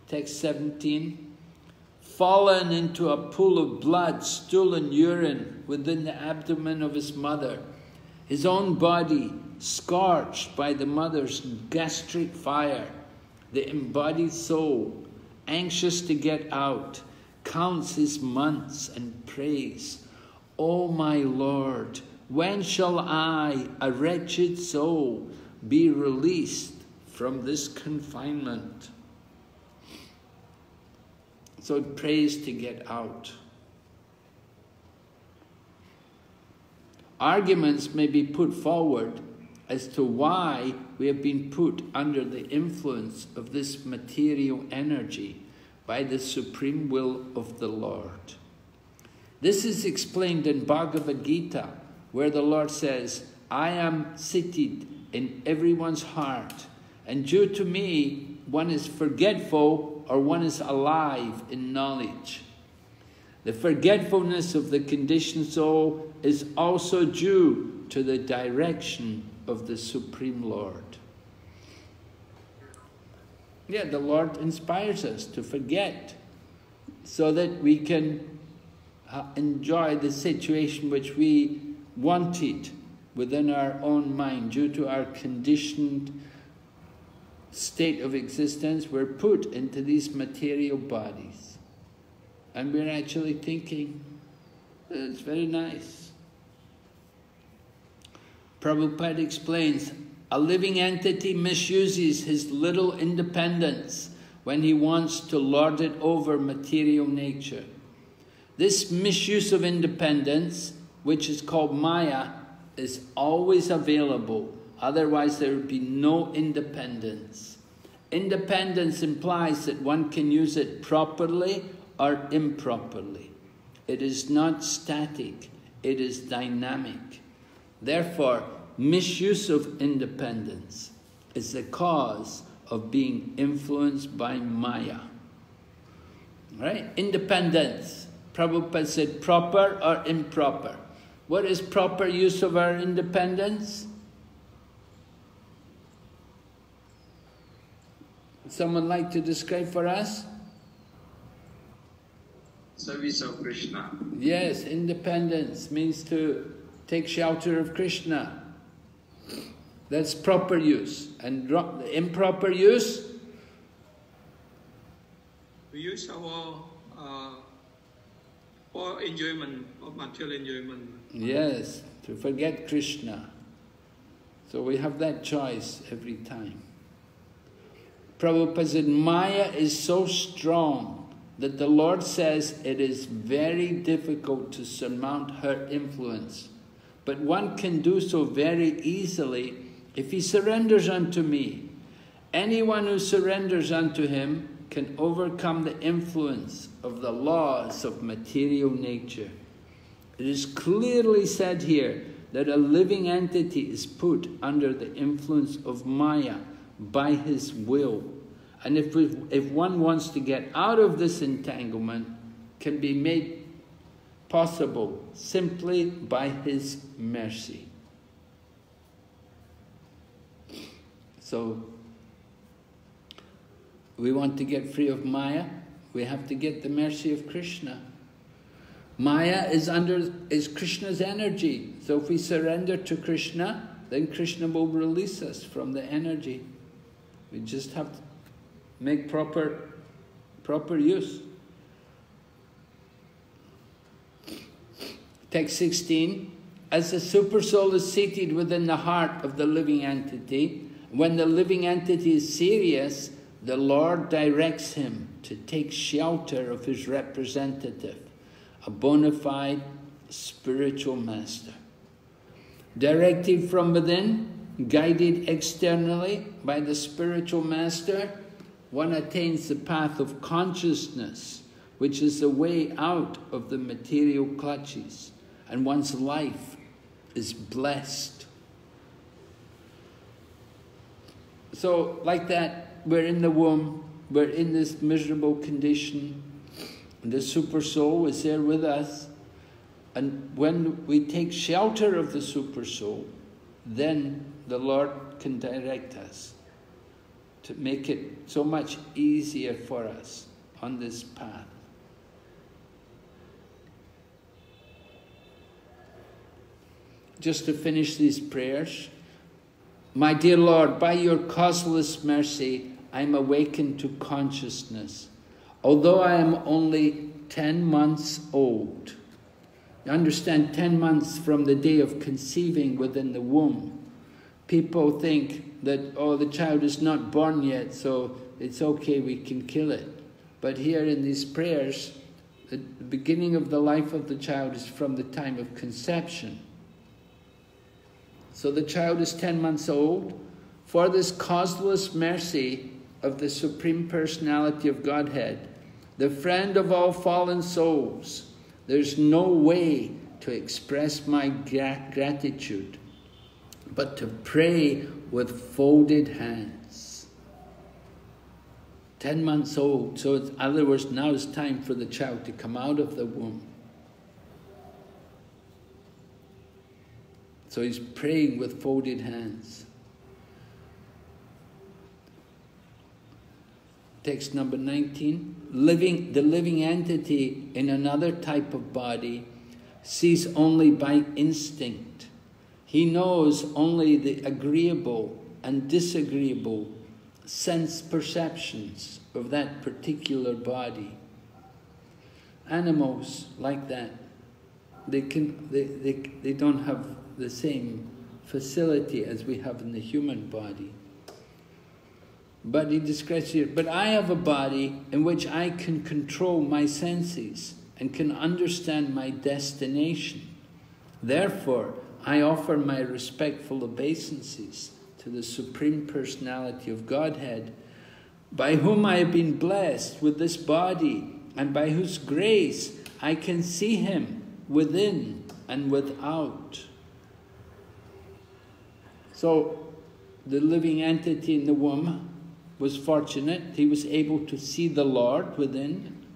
Text 17 Fallen into a pool of blood, stool, and urine within the abdomen of his mother, his own body scorched by the mother's gastric fire, the embodied soul, anxious to get out, counts his months and prays, O my Lord, when shall I, a wretched soul, be released from this confinement? So it prays to get out. Arguments may be put forward as to why we have been put under the influence of this material energy by the supreme will of the Lord. This is explained in Bhagavad Gita, where the Lord says, I am seated in everyone's heart, and due to me, one is forgetful or one is alive in knowledge. The forgetfulness of the conditioned soul is also due to the direction of the Supreme Lord. Yeah, the Lord inspires us to forget so that we can uh, enjoy the situation which we wanted within our own mind due to our conditioned state of existence. We're put into these material bodies. And we're actually thinking, it's very nice. Prabhupada explains, a living entity misuses his little independence when he wants to lord it over material nature. This misuse of independence, which is called Maya, is always available, otherwise, there would be no independence. Independence implies that one can use it properly or improperly. It is not static, it is dynamic. Therefore, misuse of independence is the cause of being influenced by Maya. Right? Independence. Prabhupada said proper or improper. What is proper use of our independence? Someone like to describe for us? Service of Krishna. Yes, independence means to take shelter of Krishna. That's proper use. And improper use? We use our uh, for enjoyment, of material enjoyment. Yes, to forget Krishna. So we have that choice every time. Prabhupada said, Maya is so strong that the Lord says it is very difficult to surmount her influence. But one can do so very easily if he surrenders unto me. Anyone who surrenders unto him can overcome the influence of the laws of material nature. It is clearly said here that a living entity is put under the influence of Maya by his will. And if, we, if one wants to get out of this entanglement, can be made possible simply by his mercy. So, we want to get free of Maya, we have to get the mercy of Krishna. Maya is under is Krishna's energy. So if we surrender to Krishna, then Krishna will release us from the energy. We just have to make proper proper use. Text 16. As the supersoul is seated within the heart of the living entity, when the living entity is serious, the Lord directs him to take shelter of his representative, a bona fide spiritual master. Directed from within, guided externally by the spiritual master, one attains the path of consciousness, which is the way out of the material clutches, and one's life is blessed. So, like that, we're in the womb, we're in this miserable condition, the super soul is there with us, and when we take shelter of the super soul, then the Lord can direct us to make it so much easier for us on this path. Just to finish these prayers, my dear Lord, by your causeless mercy, I am awakened to consciousness. Although I am only 10 months old, you understand 10 months from the day of conceiving within the womb, people think that, oh, the child is not born yet, so it's okay, we can kill it. But here in these prayers, the beginning of the life of the child is from the time of conception. So the child is 10 months old. For this causeless mercy of the Supreme Personality of Godhead, the friend of all fallen souls, there's no way to express my gratitude but to pray with folded hands. 10 months old, so in other words, now it's time for the child to come out of the womb. So he's praying with folded hands. Text number 19. Living, the living entity in another type of body sees only by instinct. He knows only the agreeable and disagreeable sense perceptions of that particular body. Animals like that, they, can, they, they, they don't have the same facility as we have in the human body. But he describes here, but I have a body in which I can control my senses and can understand my destination. Therefore, I offer my respectful obeisances to the Supreme Personality of Godhead, by whom I have been blessed with this body, and by whose grace I can see Him within and without. So, the living entity in the womb was fortunate. He was able to see the Lord within.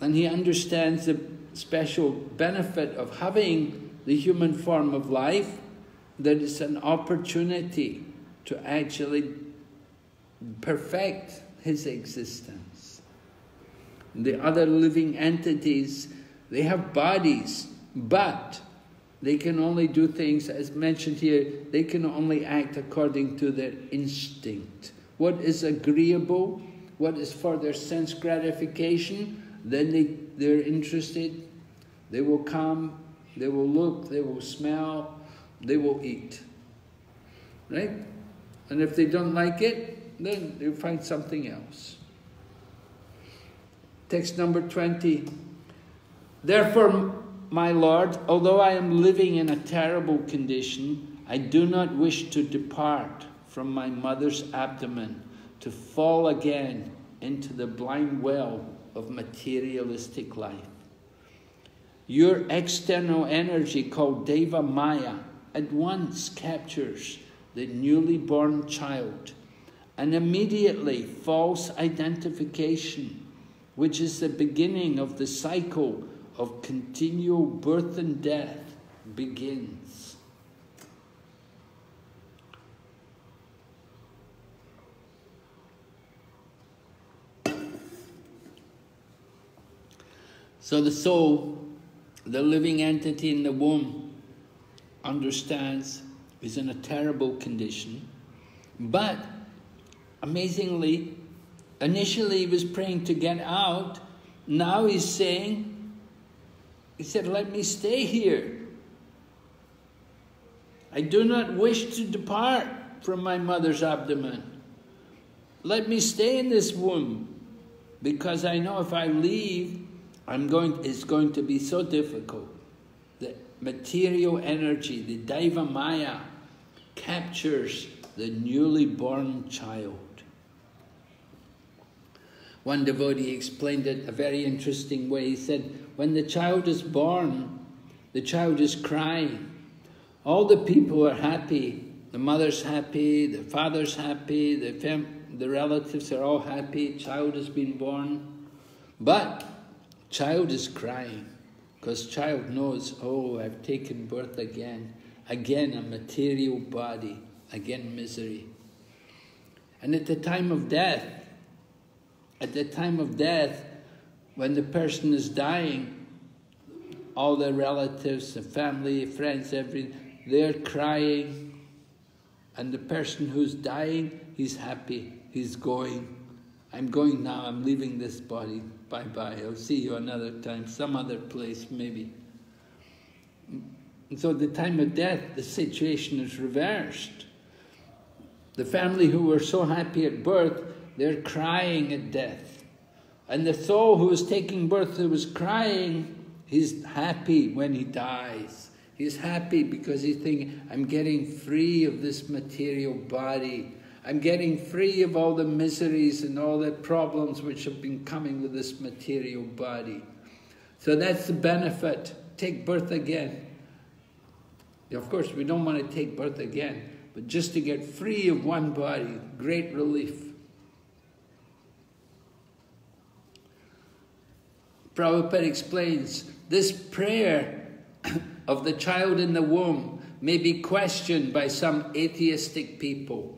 And he understands the special benefit of having the human form of life, that it's an opportunity to actually perfect his existence. The other living entities, they have bodies, but they can only do things, as mentioned here, they can only act according to their instinct what is agreeable, what is for their sense gratification, then they, they're interested, they will come, they will look, they will smell, they will eat. right? And if they don't like it, then they'll find something else. Text number 20. Therefore, my Lord, although I am living in a terrible condition, I do not wish to depart from my mother's abdomen to fall again into the blind well of materialistic life. Your external energy called Deva Maya at once captures the newly born child and immediately false identification, which is the beginning of the cycle of continual birth and death, begins. So the soul, the living entity in the womb, understands is in a terrible condition, but amazingly, initially he was praying to get out, now he's saying, he said, let me stay here. I do not wish to depart from my mother's abdomen. Let me stay in this womb because I know if I leave, I'm going, it's going to be so difficult. The material energy, the Daiva Maya, captures the newly born child. One devotee explained it a very interesting way. He said, when the child is born, the child is crying. All the people are happy. The mother's happy, the father's happy, the, the relatives are all happy, child has been born. But Child is crying because child knows, oh, I've taken birth again. Again, a material body. Again, misery. And at the time of death, at the time of death, when the person is dying, all their relatives, the family, friends, everything, they're crying. And the person who's dying, he's happy, he's going. I'm going now, I'm leaving this body bye-bye, I'll see you another time, some other place maybe. And so at the time of death, the situation is reversed. The family who were so happy at birth, they're crying at death. And the soul who was taking birth, who was crying, he's happy when he dies. He's happy because he's thinking, I'm getting free of this material body. I'm getting free of all the miseries and all the problems which have been coming with this material body. So that's the benefit. Take birth again. Of course, we don't want to take birth again, but just to get free of one body, great relief. Prabhupada explains this prayer of the child in the womb may be questioned by some atheistic people.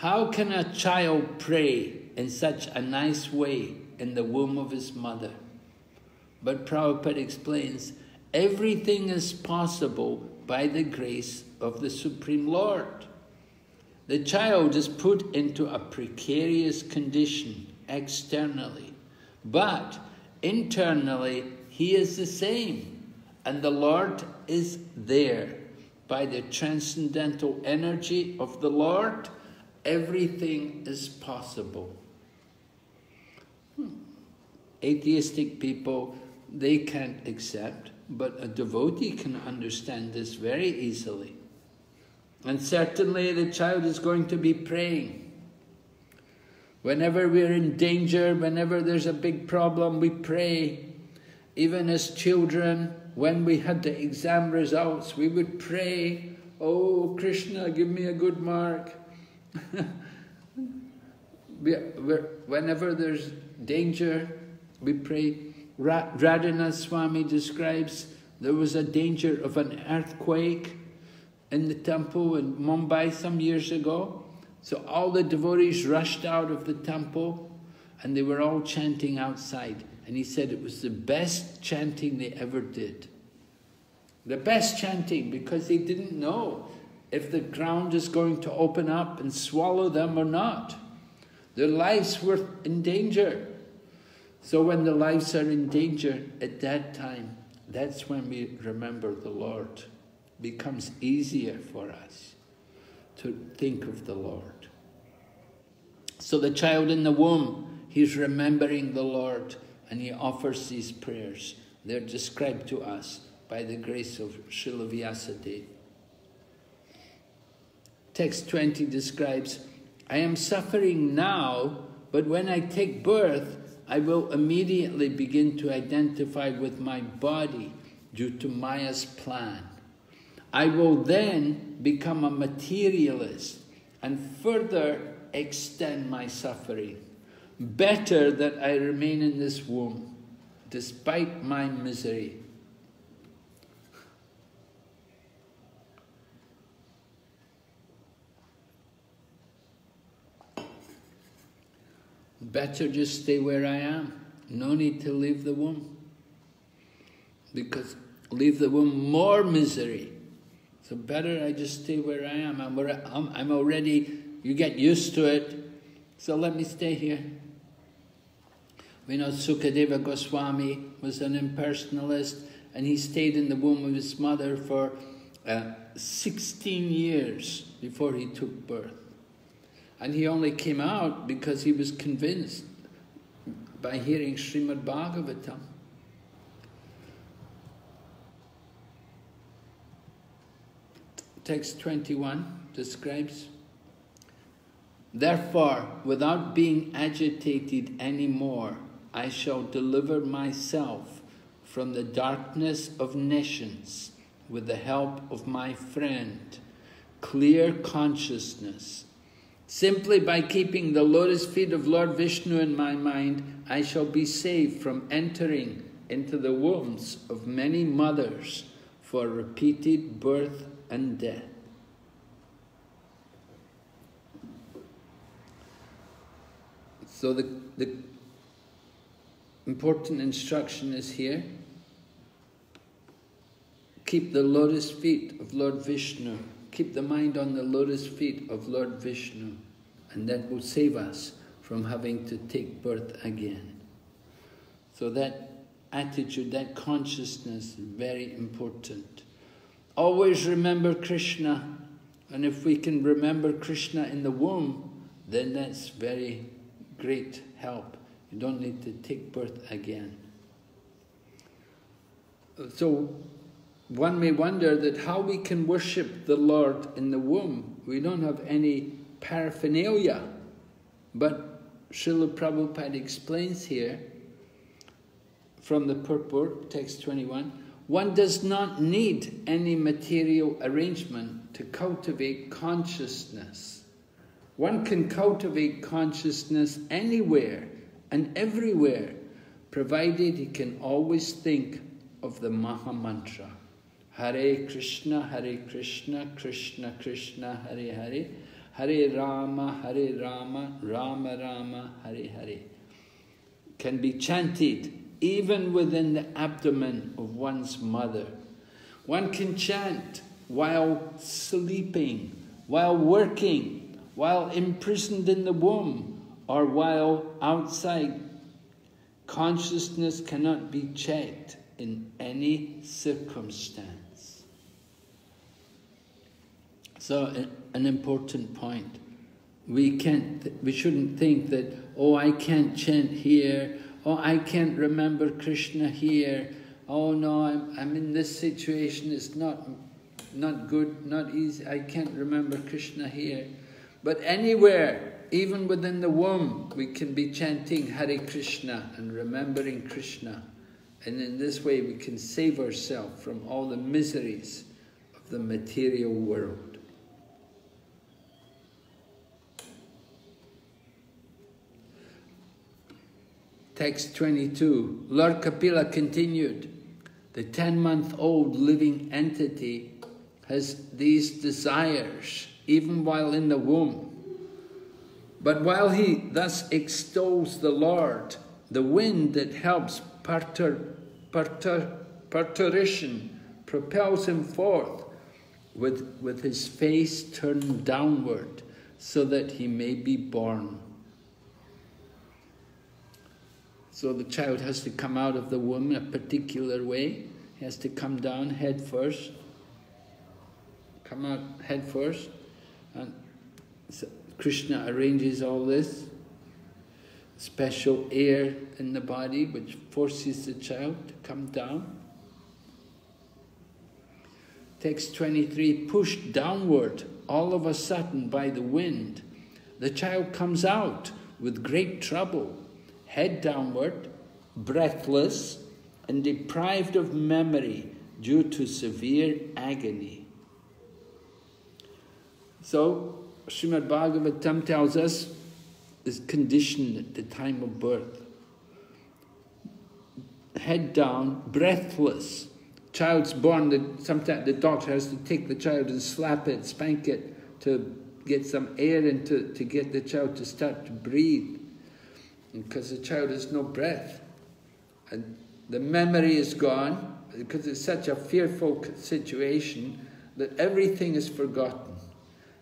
How can a child pray in such a nice way in the womb of his mother? But Prabhupada explains, everything is possible by the grace of the Supreme Lord. The child is put into a precarious condition externally, but internally he is the same, and the Lord is there. By the transcendental energy of the Lord, everything is possible. Hmm. Atheistic people, they can't accept, but a devotee can understand this very easily. And certainly the child is going to be praying. Whenever we're in danger, whenever there's a big problem, we pray. Even as children, when we had the exam results, we would pray, Oh, Krishna, give me a good mark. Whenever there's danger, we pray. Radhanath Swami describes there was a danger of an earthquake in the temple in Mumbai some years ago. So all the devotees rushed out of the temple and they were all chanting outside. And he said it was the best chanting they ever did. The best chanting because they didn't know if the ground is going to open up and swallow them or not. Their lives were in danger. So when the lives are in danger at that time, that's when we remember the Lord. It becomes easier for us. to think of the Lord. So the child in the womb, he's remembering the Lord and he offers these prayers. They're described to us by the grace of Srila Vyasadeva. Text 20 describes, I am suffering now, but when I take birth, I will immediately begin to identify with my body due to Maya's plan. I will then become a materialist and further extend my suffering. Better that I remain in this womb, despite my misery. Better just stay where I am. No need to leave the womb. Because leave the womb more misery. So better I just stay where I am. I'm, I'm already, you get used to it. So let me stay here. We know Sukadeva Goswami was an impersonalist and he stayed in the womb of his mother for uh, 16 years before he took birth. And he only came out because he was convinced by hearing Srimad Bhagavatam. Text 21 describes, Therefore, without being agitated any more, I shall deliver myself from the darkness of nescience with the help of my friend, clear consciousness, Simply by keeping the lotus feet of Lord Vishnu in my mind, I shall be saved from entering into the wombs of many mothers for repeated birth and death. So the, the important instruction is here. Keep the lotus feet of Lord Vishnu keep the mind on the lotus feet of Lord Vishnu, and that will save us from having to take birth again. So that attitude, that consciousness is very important. Always remember Krishna, and if we can remember Krishna in the womb, then that's very great help. You don't need to take birth again. So one may wonder that how we can worship the Lord in the womb. We don't have any paraphernalia. But Srila Prabhupada explains here from the purport, text 21, one does not need any material arrangement to cultivate consciousness. One can cultivate consciousness anywhere and everywhere, provided he can always think of the Maha Mantra. Hare Krishna, Hare Krishna, Krishna Krishna, Hare Hare, Hare Rama, Hare Rama, Rama Rama, Hare Hare. Can be chanted even within the abdomen of one's mother. One can chant while sleeping, while working, while imprisoned in the womb, or while outside. Consciousness cannot be checked in any circumstance. So an important point. We can't, we shouldn't think that, oh, I can't chant here, oh, I can't remember Krishna here, oh no, I'm, I'm in this situation, it's not, not good, not easy, I can't remember Krishna here. But anywhere, even within the womb, we can be chanting Hare Krishna and remembering Krishna. And in this way we can save ourselves from all the miseries of the material world. Text 22, Lord Kapila continued, the 10-month-old living entity has these desires even while in the womb. But while he thus extols the Lord, the wind that helps partur, partur, parturition propels him forth with, with his face turned downward so that he may be born. So the child has to come out of the womb a particular way. He has to come down head first, come out head first, And so Krishna arranges all this, special air in the body which forces the child to come down. Text 23, pushed downward all of a sudden by the wind, the child comes out with great trouble, head downward, breathless, and deprived of memory due to severe agony. So, Srimad Bhagavatam tells us this condition at the time of birth. Head down, breathless. Child's born, the, sometimes the doctor has to take the child and slap it, spank it to get some air into to get the child to start to breathe. Because the child has no breath. And the memory is gone, because it's such a fearful situation that everything is forgotten.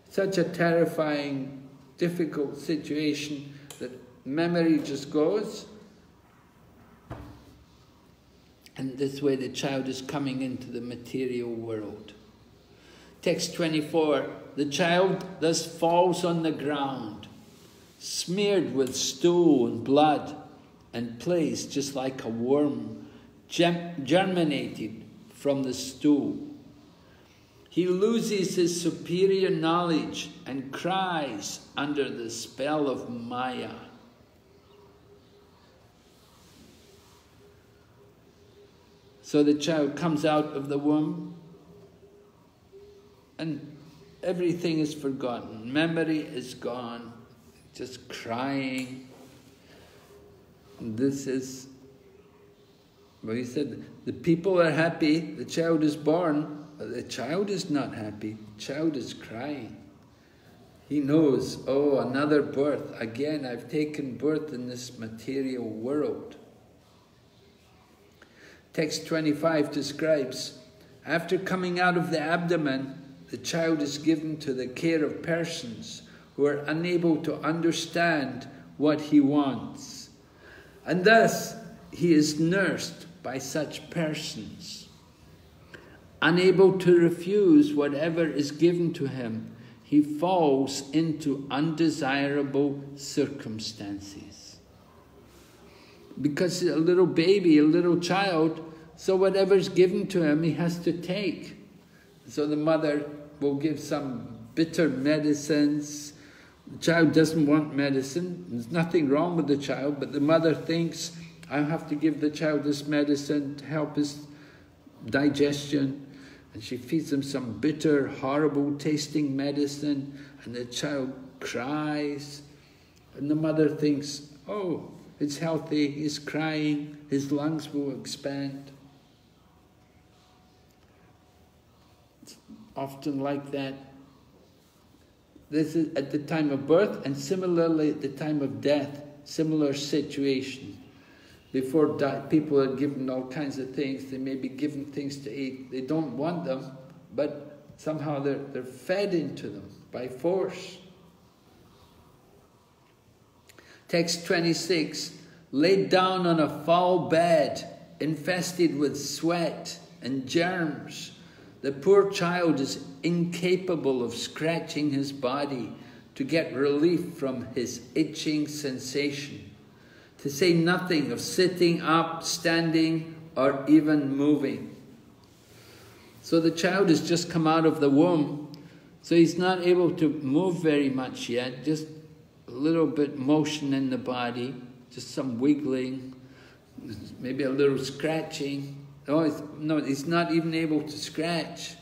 Such a terrifying, difficult situation that memory just goes. And this way the child is coming into the material world. Text 24, the child thus falls on the ground, smeared with stool and blood, and placed just like a worm germinated from the stool. He loses his superior knowledge and cries under the spell of Maya. So the child comes out of the womb and everything is forgotten. Memory is gone, just crying. This is, well, he said, the people are happy, the child is born, but the child is not happy, the child is crying. He knows, oh, another birth. Again, I've taken birth in this material world. Text 25 describes, after coming out of the abdomen, the child is given to the care of persons who are unable to understand what he wants. And thus, he is nursed by such persons. Unable to refuse whatever is given to him, he falls into undesirable circumstances. Because a little baby, a little child, so whatever is given to him, he has to take. So the mother will give some bitter medicines. The child doesn't want medicine. There's nothing wrong with the child, but the mother thinks, I have to give the child this medicine to help his digestion. And she feeds him some bitter, horrible tasting medicine, and the child cries. And the mother thinks, oh, it's healthy, he's crying, his lungs will expand. It's often like that. This is at the time of birth and similarly at the time of death, similar situation. Before people are given all kinds of things, they may be given things to eat. They don't want them, but somehow they're, they're fed into them by force. Text 26, laid down on a foul bed, infested with sweat and germs, the poor child is incapable of scratching his body to get relief from his itching sensation, to say nothing of sitting up, standing, or even moving. So the child has just come out of the womb, so he's not able to move very much yet, just a little bit motion in the body, just some wiggling, maybe a little scratching. Oh, no, he's, no, he's not even able to scratch.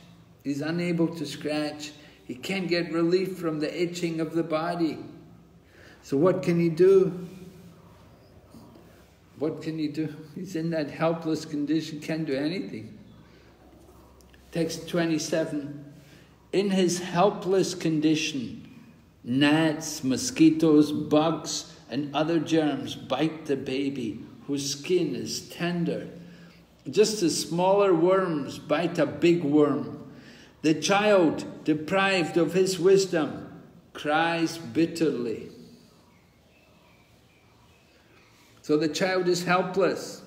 He's unable to scratch. He can't get relief from the itching of the body. So what can he do? What can he do? He's in that helpless condition, can't do anything. Text 27. In his helpless condition, gnats, mosquitoes, bugs, and other germs bite the baby, whose skin is tender just as smaller worms bite a big worm. The child, deprived of his wisdom, cries bitterly. So the child is helpless,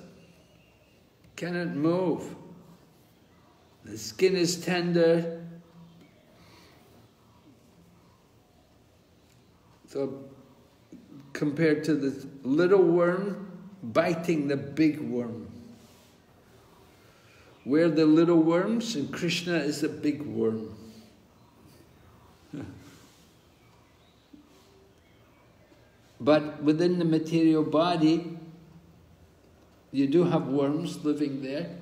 cannot move. The skin is tender. So compared to the little worm biting the big worm. We're the little worms and Krishna is the big worm. But within the material body, you do have worms living there.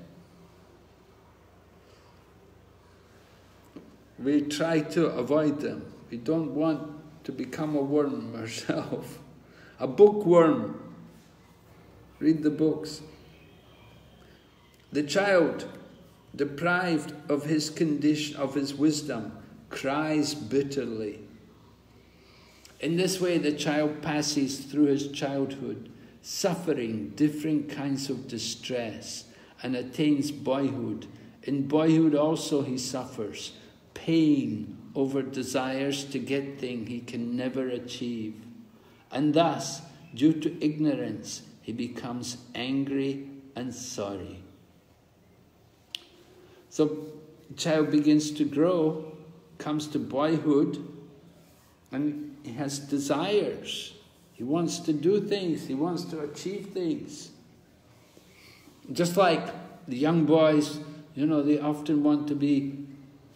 We try to avoid them. We don't want to become a worm ourselves. A bookworm. Read the books. The child, deprived of his condition, of his wisdom, cries bitterly. In this way, the child passes through his childhood, suffering different kinds of distress, and attains boyhood. In boyhood also he suffers pain over desires to get things he can never achieve. And thus, due to ignorance, he becomes angry and sorry. So, child begins to grow, comes to boyhood, and he has desires. He wants to do things, he wants to achieve things. Just like the young boys, you know, they often want to be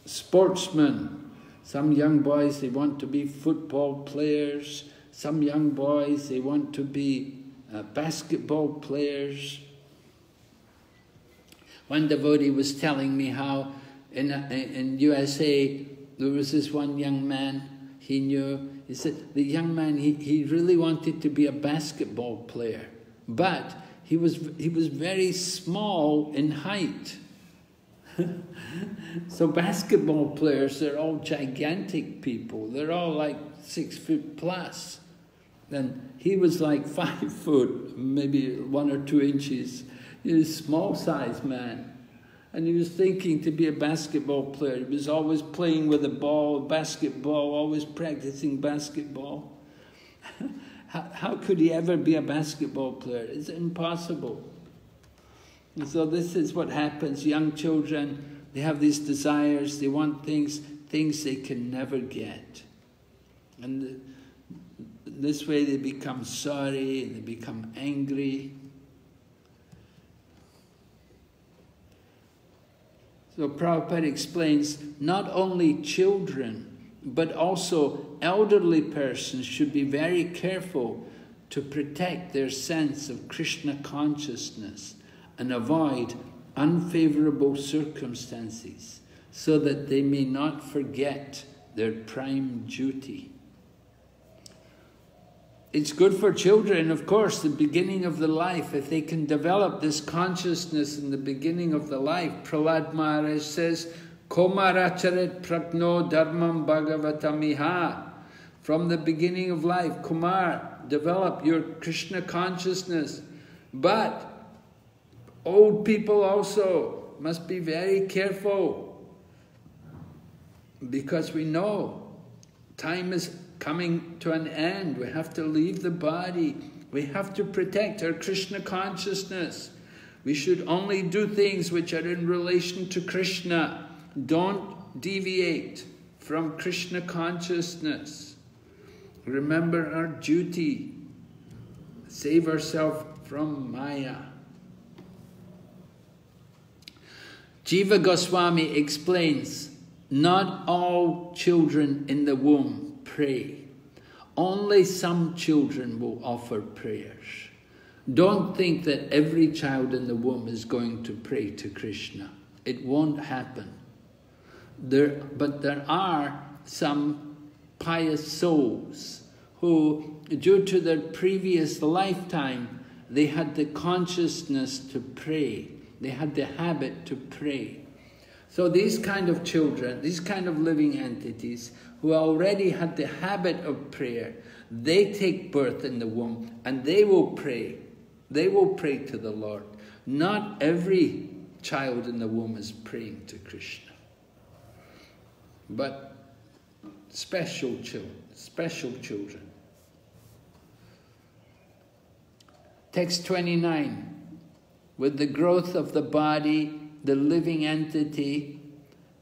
sportsmen. Some young boys, they want to be football players. Some young boys, they want to be uh, basketball players. One devotee was telling me how in, in USA there was this one young man he knew, he said the young man, he, he really wanted to be a basketball player, but he was, he was very small in height. so basketball players, they're all gigantic people. They're all like six foot plus. And he was like five foot, maybe one or two inches. He was a small sized man. And he was thinking to be a basketball player. He was always playing with a ball, basketball, always practicing basketball. how, how could he ever be a basketball player? It's impossible. And so this is what happens. Young children, they have these desires, they want things, things they can never get. And this way they become sorry, they become angry. So Prabhupada explains, not only children, but also elderly persons should be very careful to protect their sense of Krishna consciousness and avoid unfavorable circumstances so that they may not forget their prime duty. It's good for children, of course, the beginning of the life, if they can develop this consciousness in the beginning of the life. Prahlad Maharaj says, Komaracharit pragno dharmam bhagavatamiha. From the beginning of life, Kumar, develop your Krishna consciousness. But old people also must be very careful because we know time is coming to an end. We have to leave the body. We have to protect our Krishna consciousness. We should only do things which are in relation to Krishna. Don't deviate from Krishna consciousness. Remember our duty. Save ourselves from Maya. Jiva Goswami explains, not all children in the womb pray. Only some children will offer prayers. Don't think that every child in the womb is going to pray to Krishna. It won't happen. There, but there are some pious souls who, due to their previous lifetime, they had the consciousness to pray. They had the habit to pray. So these kind of children, these kind of living entities, who already had the habit of prayer, they take birth in the womb and they will pray. They will pray to the Lord. Not every child in the womb is praying to Krishna. But special children, special children. Text 29. With the growth of the body, the living entity,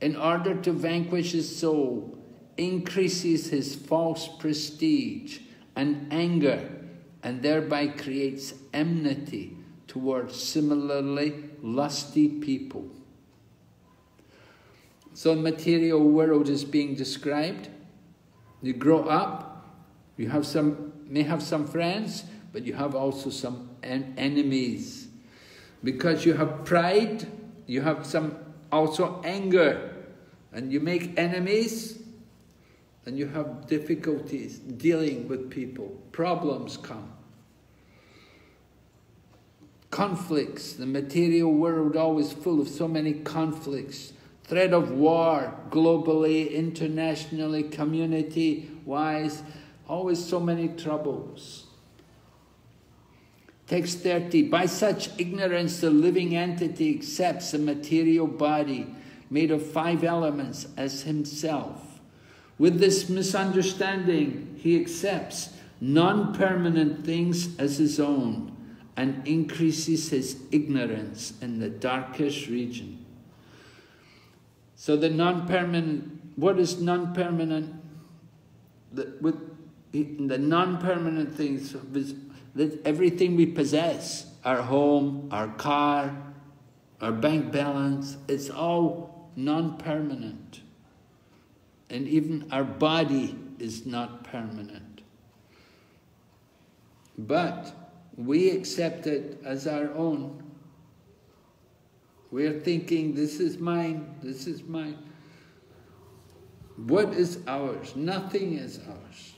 in order to vanquish his soul, increases his false prestige and anger, and thereby creates enmity towards similarly lusty people. So the material world is being described. You grow up, you have some, may have some friends, but you have also some en enemies. Because you have pride, you have some also anger, and you make enemies, and you have difficulties dealing with people. Problems come. Conflicts. The material world always full of so many conflicts. Threat of war, globally, internationally, community-wise, always so many troubles. Text 30, by such ignorance the living entity accepts a material body made of five elements as himself. With this misunderstanding, he accepts non-permanent things as his own and increases his ignorance in the darkest region. So the non-permanent, what is non-permanent? The, with the non-permanent things, everything we possess, our home, our car, our bank balance, it's all non-permanent. And even our body is not permanent. But we accept it as our own. We're thinking, this is mine, this is mine. What is ours? Nothing is ours.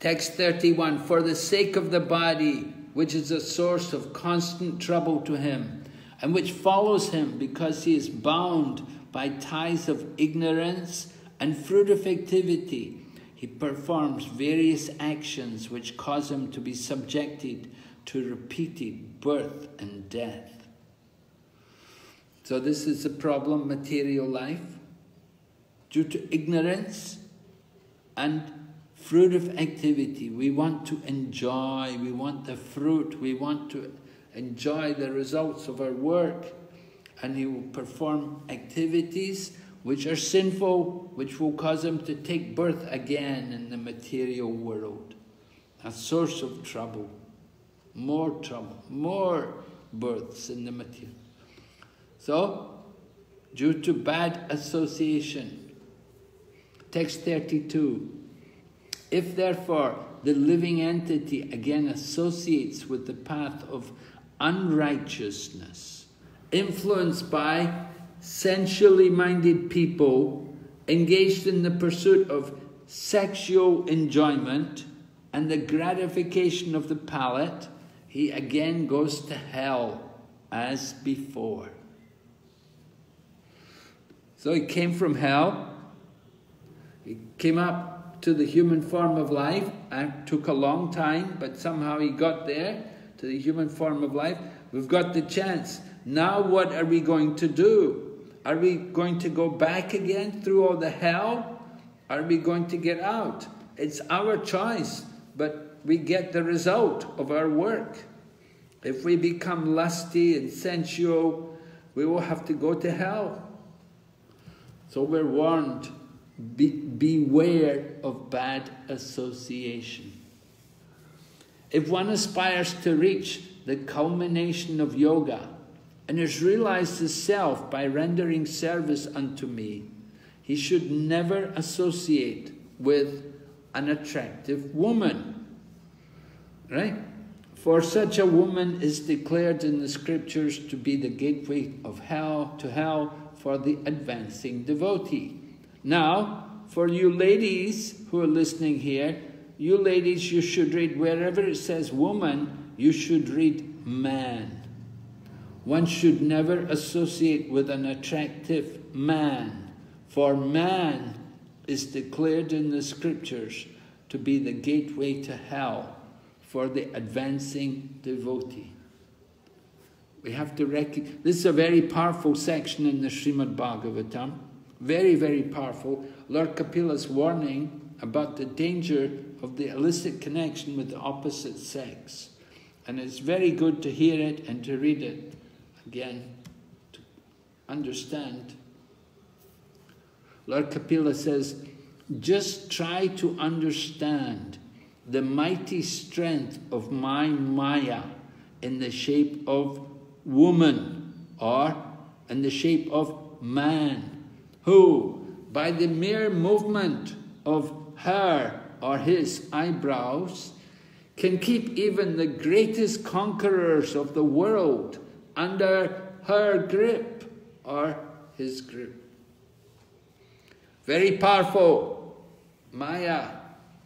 Text 31, for the sake of the body, which is a source of constant trouble to him, and which follows him because he is bound by ties of ignorance and fruitive he performs various actions which cause him to be subjected to repeated birth and death. So this is the problem, material life. Due to ignorance and fruitive activity, we want to enjoy, we want the fruit, we want to enjoy the results of our work and he will perform activities which are sinful, which will cause him to take birth again in the material world. A source of trouble, more trouble, more births in the material. So, due to bad association, text 32, if therefore the living entity again associates with the path of unrighteousness, influenced by sensually minded people engaged in the pursuit of sexual enjoyment and the gratification of the palate, he again goes to hell as before. So he came from hell, he came up to the human form of life, and took a long time, but somehow he got there to the human form of life. We've got the chance now what are we going to do? Are we going to go back again through all the hell? Are we going to get out? It's our choice, but we get the result of our work. If we become lusty and sensual, we will have to go to hell. So we're warned, be, beware of bad association. If one aspires to reach the culmination of yoga, and has realized his self by rendering service unto me, he should never associate with an attractive woman. Right? For such a woman is declared in the scriptures to be the gateway of hell to hell for the advancing devotee. Now, for you ladies who are listening here, you ladies, you should read wherever it says woman, you should read man. One should never associate with an attractive man, for man is declared in the scriptures to be the gateway to hell for the advancing devotee. We have to recognize, this is a very powerful section in the Srimad Bhagavatam, very, very powerful. Lord Kapila's warning about the danger of the illicit connection with the opposite sex. And it's very good to hear it and to read it again to understand. Lord Kapila says, just try to understand the mighty strength of my Maya in the shape of woman or in the shape of man, who, by the mere movement of her or his eyebrows, can keep even the greatest conquerors of the world under her grip or his grip. Very powerful. Maya,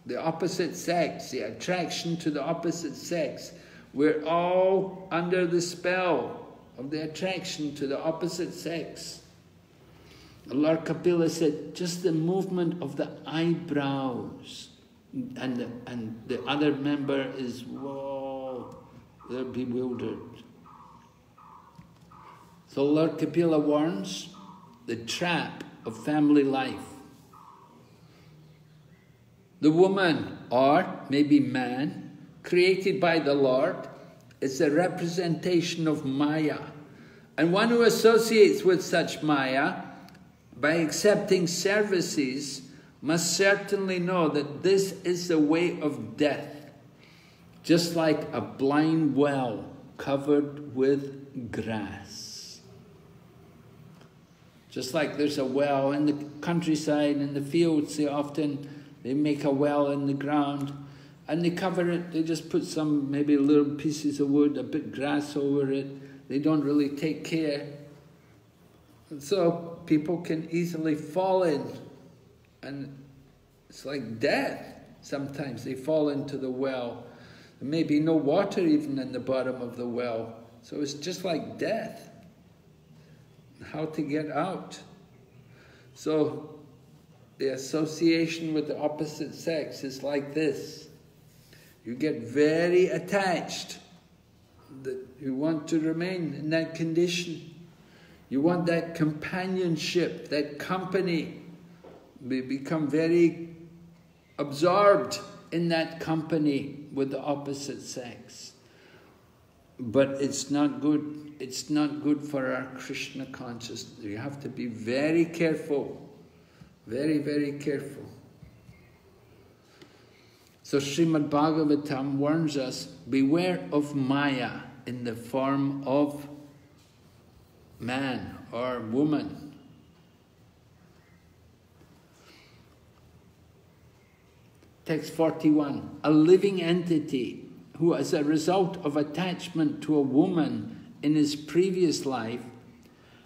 the opposite sex, the attraction to the opposite sex. We're all under the spell of the attraction to the opposite sex. Lord Kapila said, just the movement of the eyebrows. And the, and the other member is, whoa, they're bewildered. So Lord Kapila warns the trap of family life. The woman, or maybe man, created by the Lord, is a representation of Maya. And one who associates with such Maya, by accepting services, must certainly know that this is the way of death, just like a blind well covered with grass. Just like there's a well in the countryside, in the fields, they often they make a well in the ground and they cover it, they just put some maybe little pieces of wood, a bit grass over it. They don't really take care. And so people can easily fall in and it's like death. Sometimes they fall into the well. There may be no water even in the bottom of the well. So it's just like death. How to get out. So the association with the opposite sex is like this. You get very attached. That you want to remain in that condition. You want that companionship, that company. We become very absorbed in that company with the opposite sex. But it's not good. It's not good for our Krishna consciousness. You have to be very careful very, very careful. So Srimad Bhagavatam warns us, beware of Maya in the form of man or woman. Text 41, a living entity who as a result of attachment to a woman in his previous life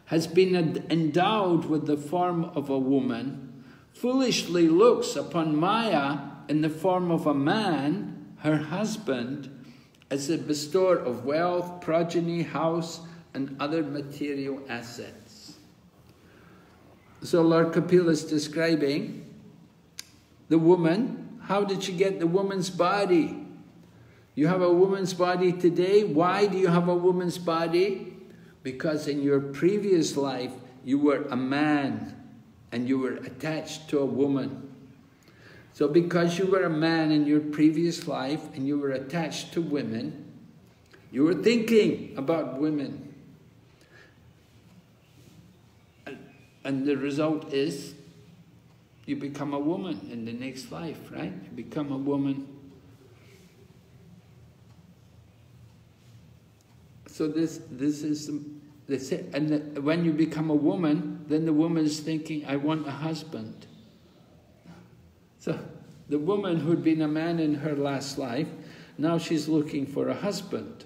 has been endowed with the form of a woman foolishly looks upon Maya in the form of a man, her husband, as a bestower of wealth, progeny, house, and other material assets. So Lord Kapila is describing the woman. How did she get the woman's body? You have a woman's body today. Why do you have a woman's body? Because in your previous life, you were a man and you were attached to a woman. So because you were a man in your previous life and you were attached to women, you were thinking about women. And, the result is you become a woman in the next life, right? You become a woman. So this, this is um, and when you become a woman, then the woman is thinking, I want a husband. So the woman who'd been a man in her last life, now she's looking for a husband.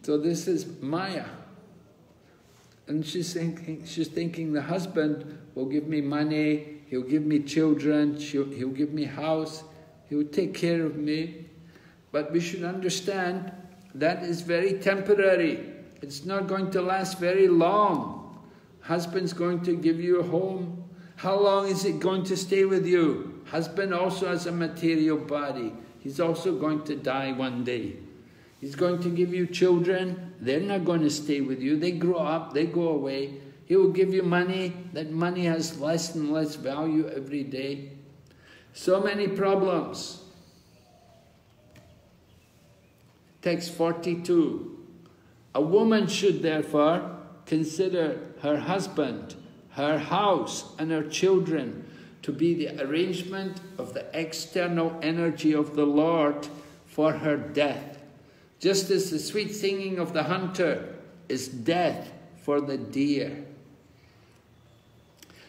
So this is Maya. And she's thinking, she's thinking the husband will give me money, he'll give me children, he'll give me house, he'll take care of me. But we should understand that is very temporary. It's not going to last very long. Husband's going to give you a home. How long is it going to stay with you? Husband also has a material body. He's also going to die one day. He's going to give you children. They're not going to stay with you. They grow up, they go away. He will give you money. That money has less and less value every day. So many problems. Text 42. A woman should therefore consider her husband, her house and her children to be the arrangement of the external energy of the Lord for her death. Just as the sweet singing of the hunter is death for the deer.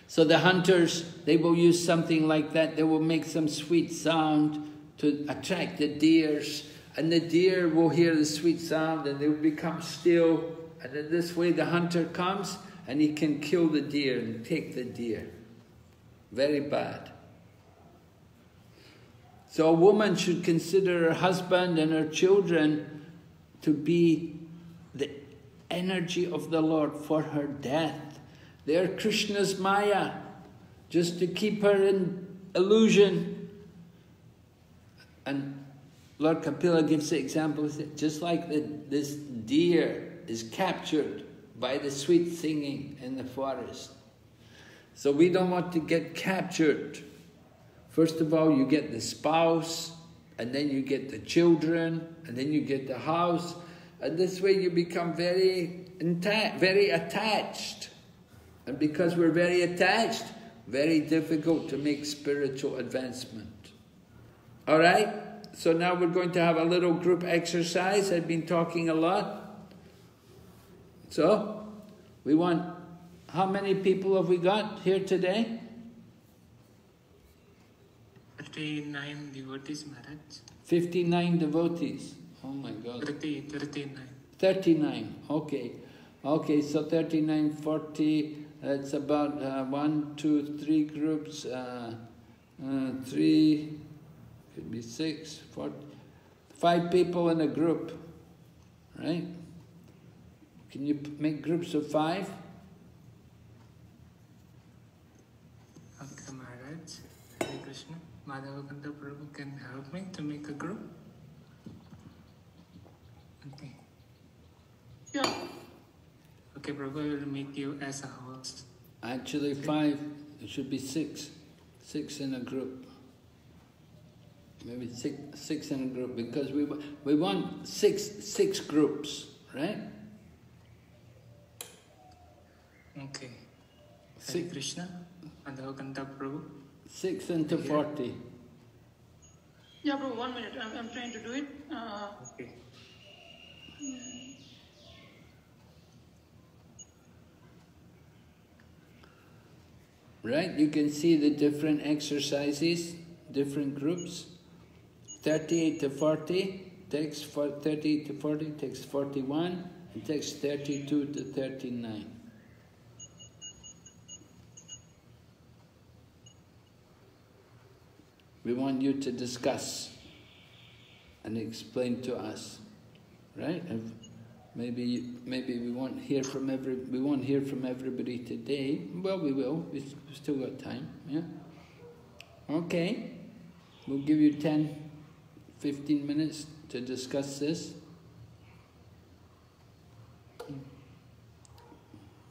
So the hunters, they will use something like that. They will make some sweet sound to attract the deers. And the deer will hear the sweet sound and they will become still. And in this way the hunter comes and he can kill the deer and take the deer. Very bad. So a woman should consider her husband and her children to be the energy of the Lord for her death. They are Krishna's Maya, just to keep her in illusion. And Lord Kapila gives the example, just like the, this deer is captured by the sweet singing in the forest. So we don't want to get captured. First of all, you get the spouse, and then you get the children, and then you get the house, and this way you become very, very attached. And because we're very attached, very difficult to make spiritual advancement. All right? So now we're going to have a little group exercise. I've been talking a lot. So, we want how many people have we got here today? 59 devotees, Maharaj. 59 devotees. Oh my God. 30, 39. 39, okay. Okay, so 39, 40, that's about uh, one, two, three groups, uh, uh, three, could be six, four, five people in a group, right? Can you make groups of five? Madhavakanta Prabhu can help me to make a group? Okay. Yeah. Okay, Prabhu, I will make you as a host. Actually, okay. five, it should be six. Six in a group. Maybe six, six in a group because we, we want six, six groups, right? Okay. Hare Krishna, Madhavakanta Prabhu. 6 into 40. Yeah, bro, one minute. I'm, I'm trying to do it. Uh, okay. Right, you can see the different exercises, different groups. 38 to 40 takes 38 to 40 takes 41, it takes 32 to 39. We want you to discuss and explain to us, right? Maybe maybe we won't hear from every we won't hear from everybody today. Well, we will. We've still got time. Yeah. Okay. We'll give you 10, 15 minutes to discuss this.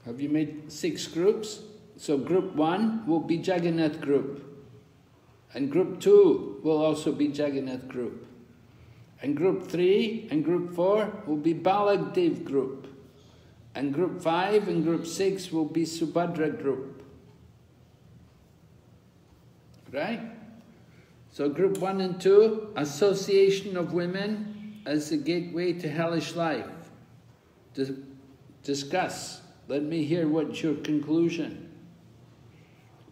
Have you made six groups? So group one will be Jagannath group. And group two will also be Jagannath group. And group three and group four will be Baladev group. And group five and group six will be Subhadra group. Right? So group one and two, association of women as the gateway to hellish life. Dis discuss. Let me hear what's your conclusion.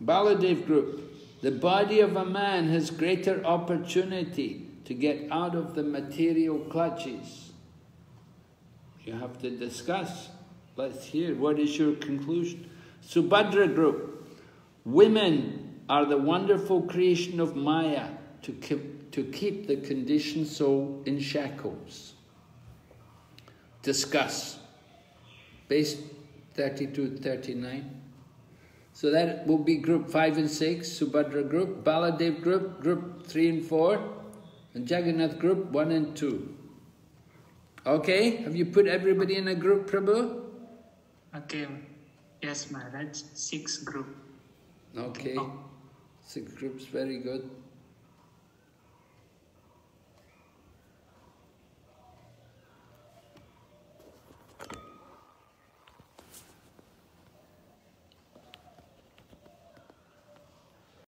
Baladev group, the body of a man has greater opportunity to get out of the material clutches. You have to discuss. Let's hear. What is your conclusion? Subhadra group. Women are the wonderful creation of Maya to keep, to keep the conditioned soul in shackles. Discuss. Base 32 39. So that will be group 5 and 6, Subhadra group, Baladev group, group 3 and 4, and Jagannath group 1 and 2. Okay, have you put everybody in a group, Prabhu? Okay, yes Maharaj, 6 group. Okay, oh. 6 groups, very good.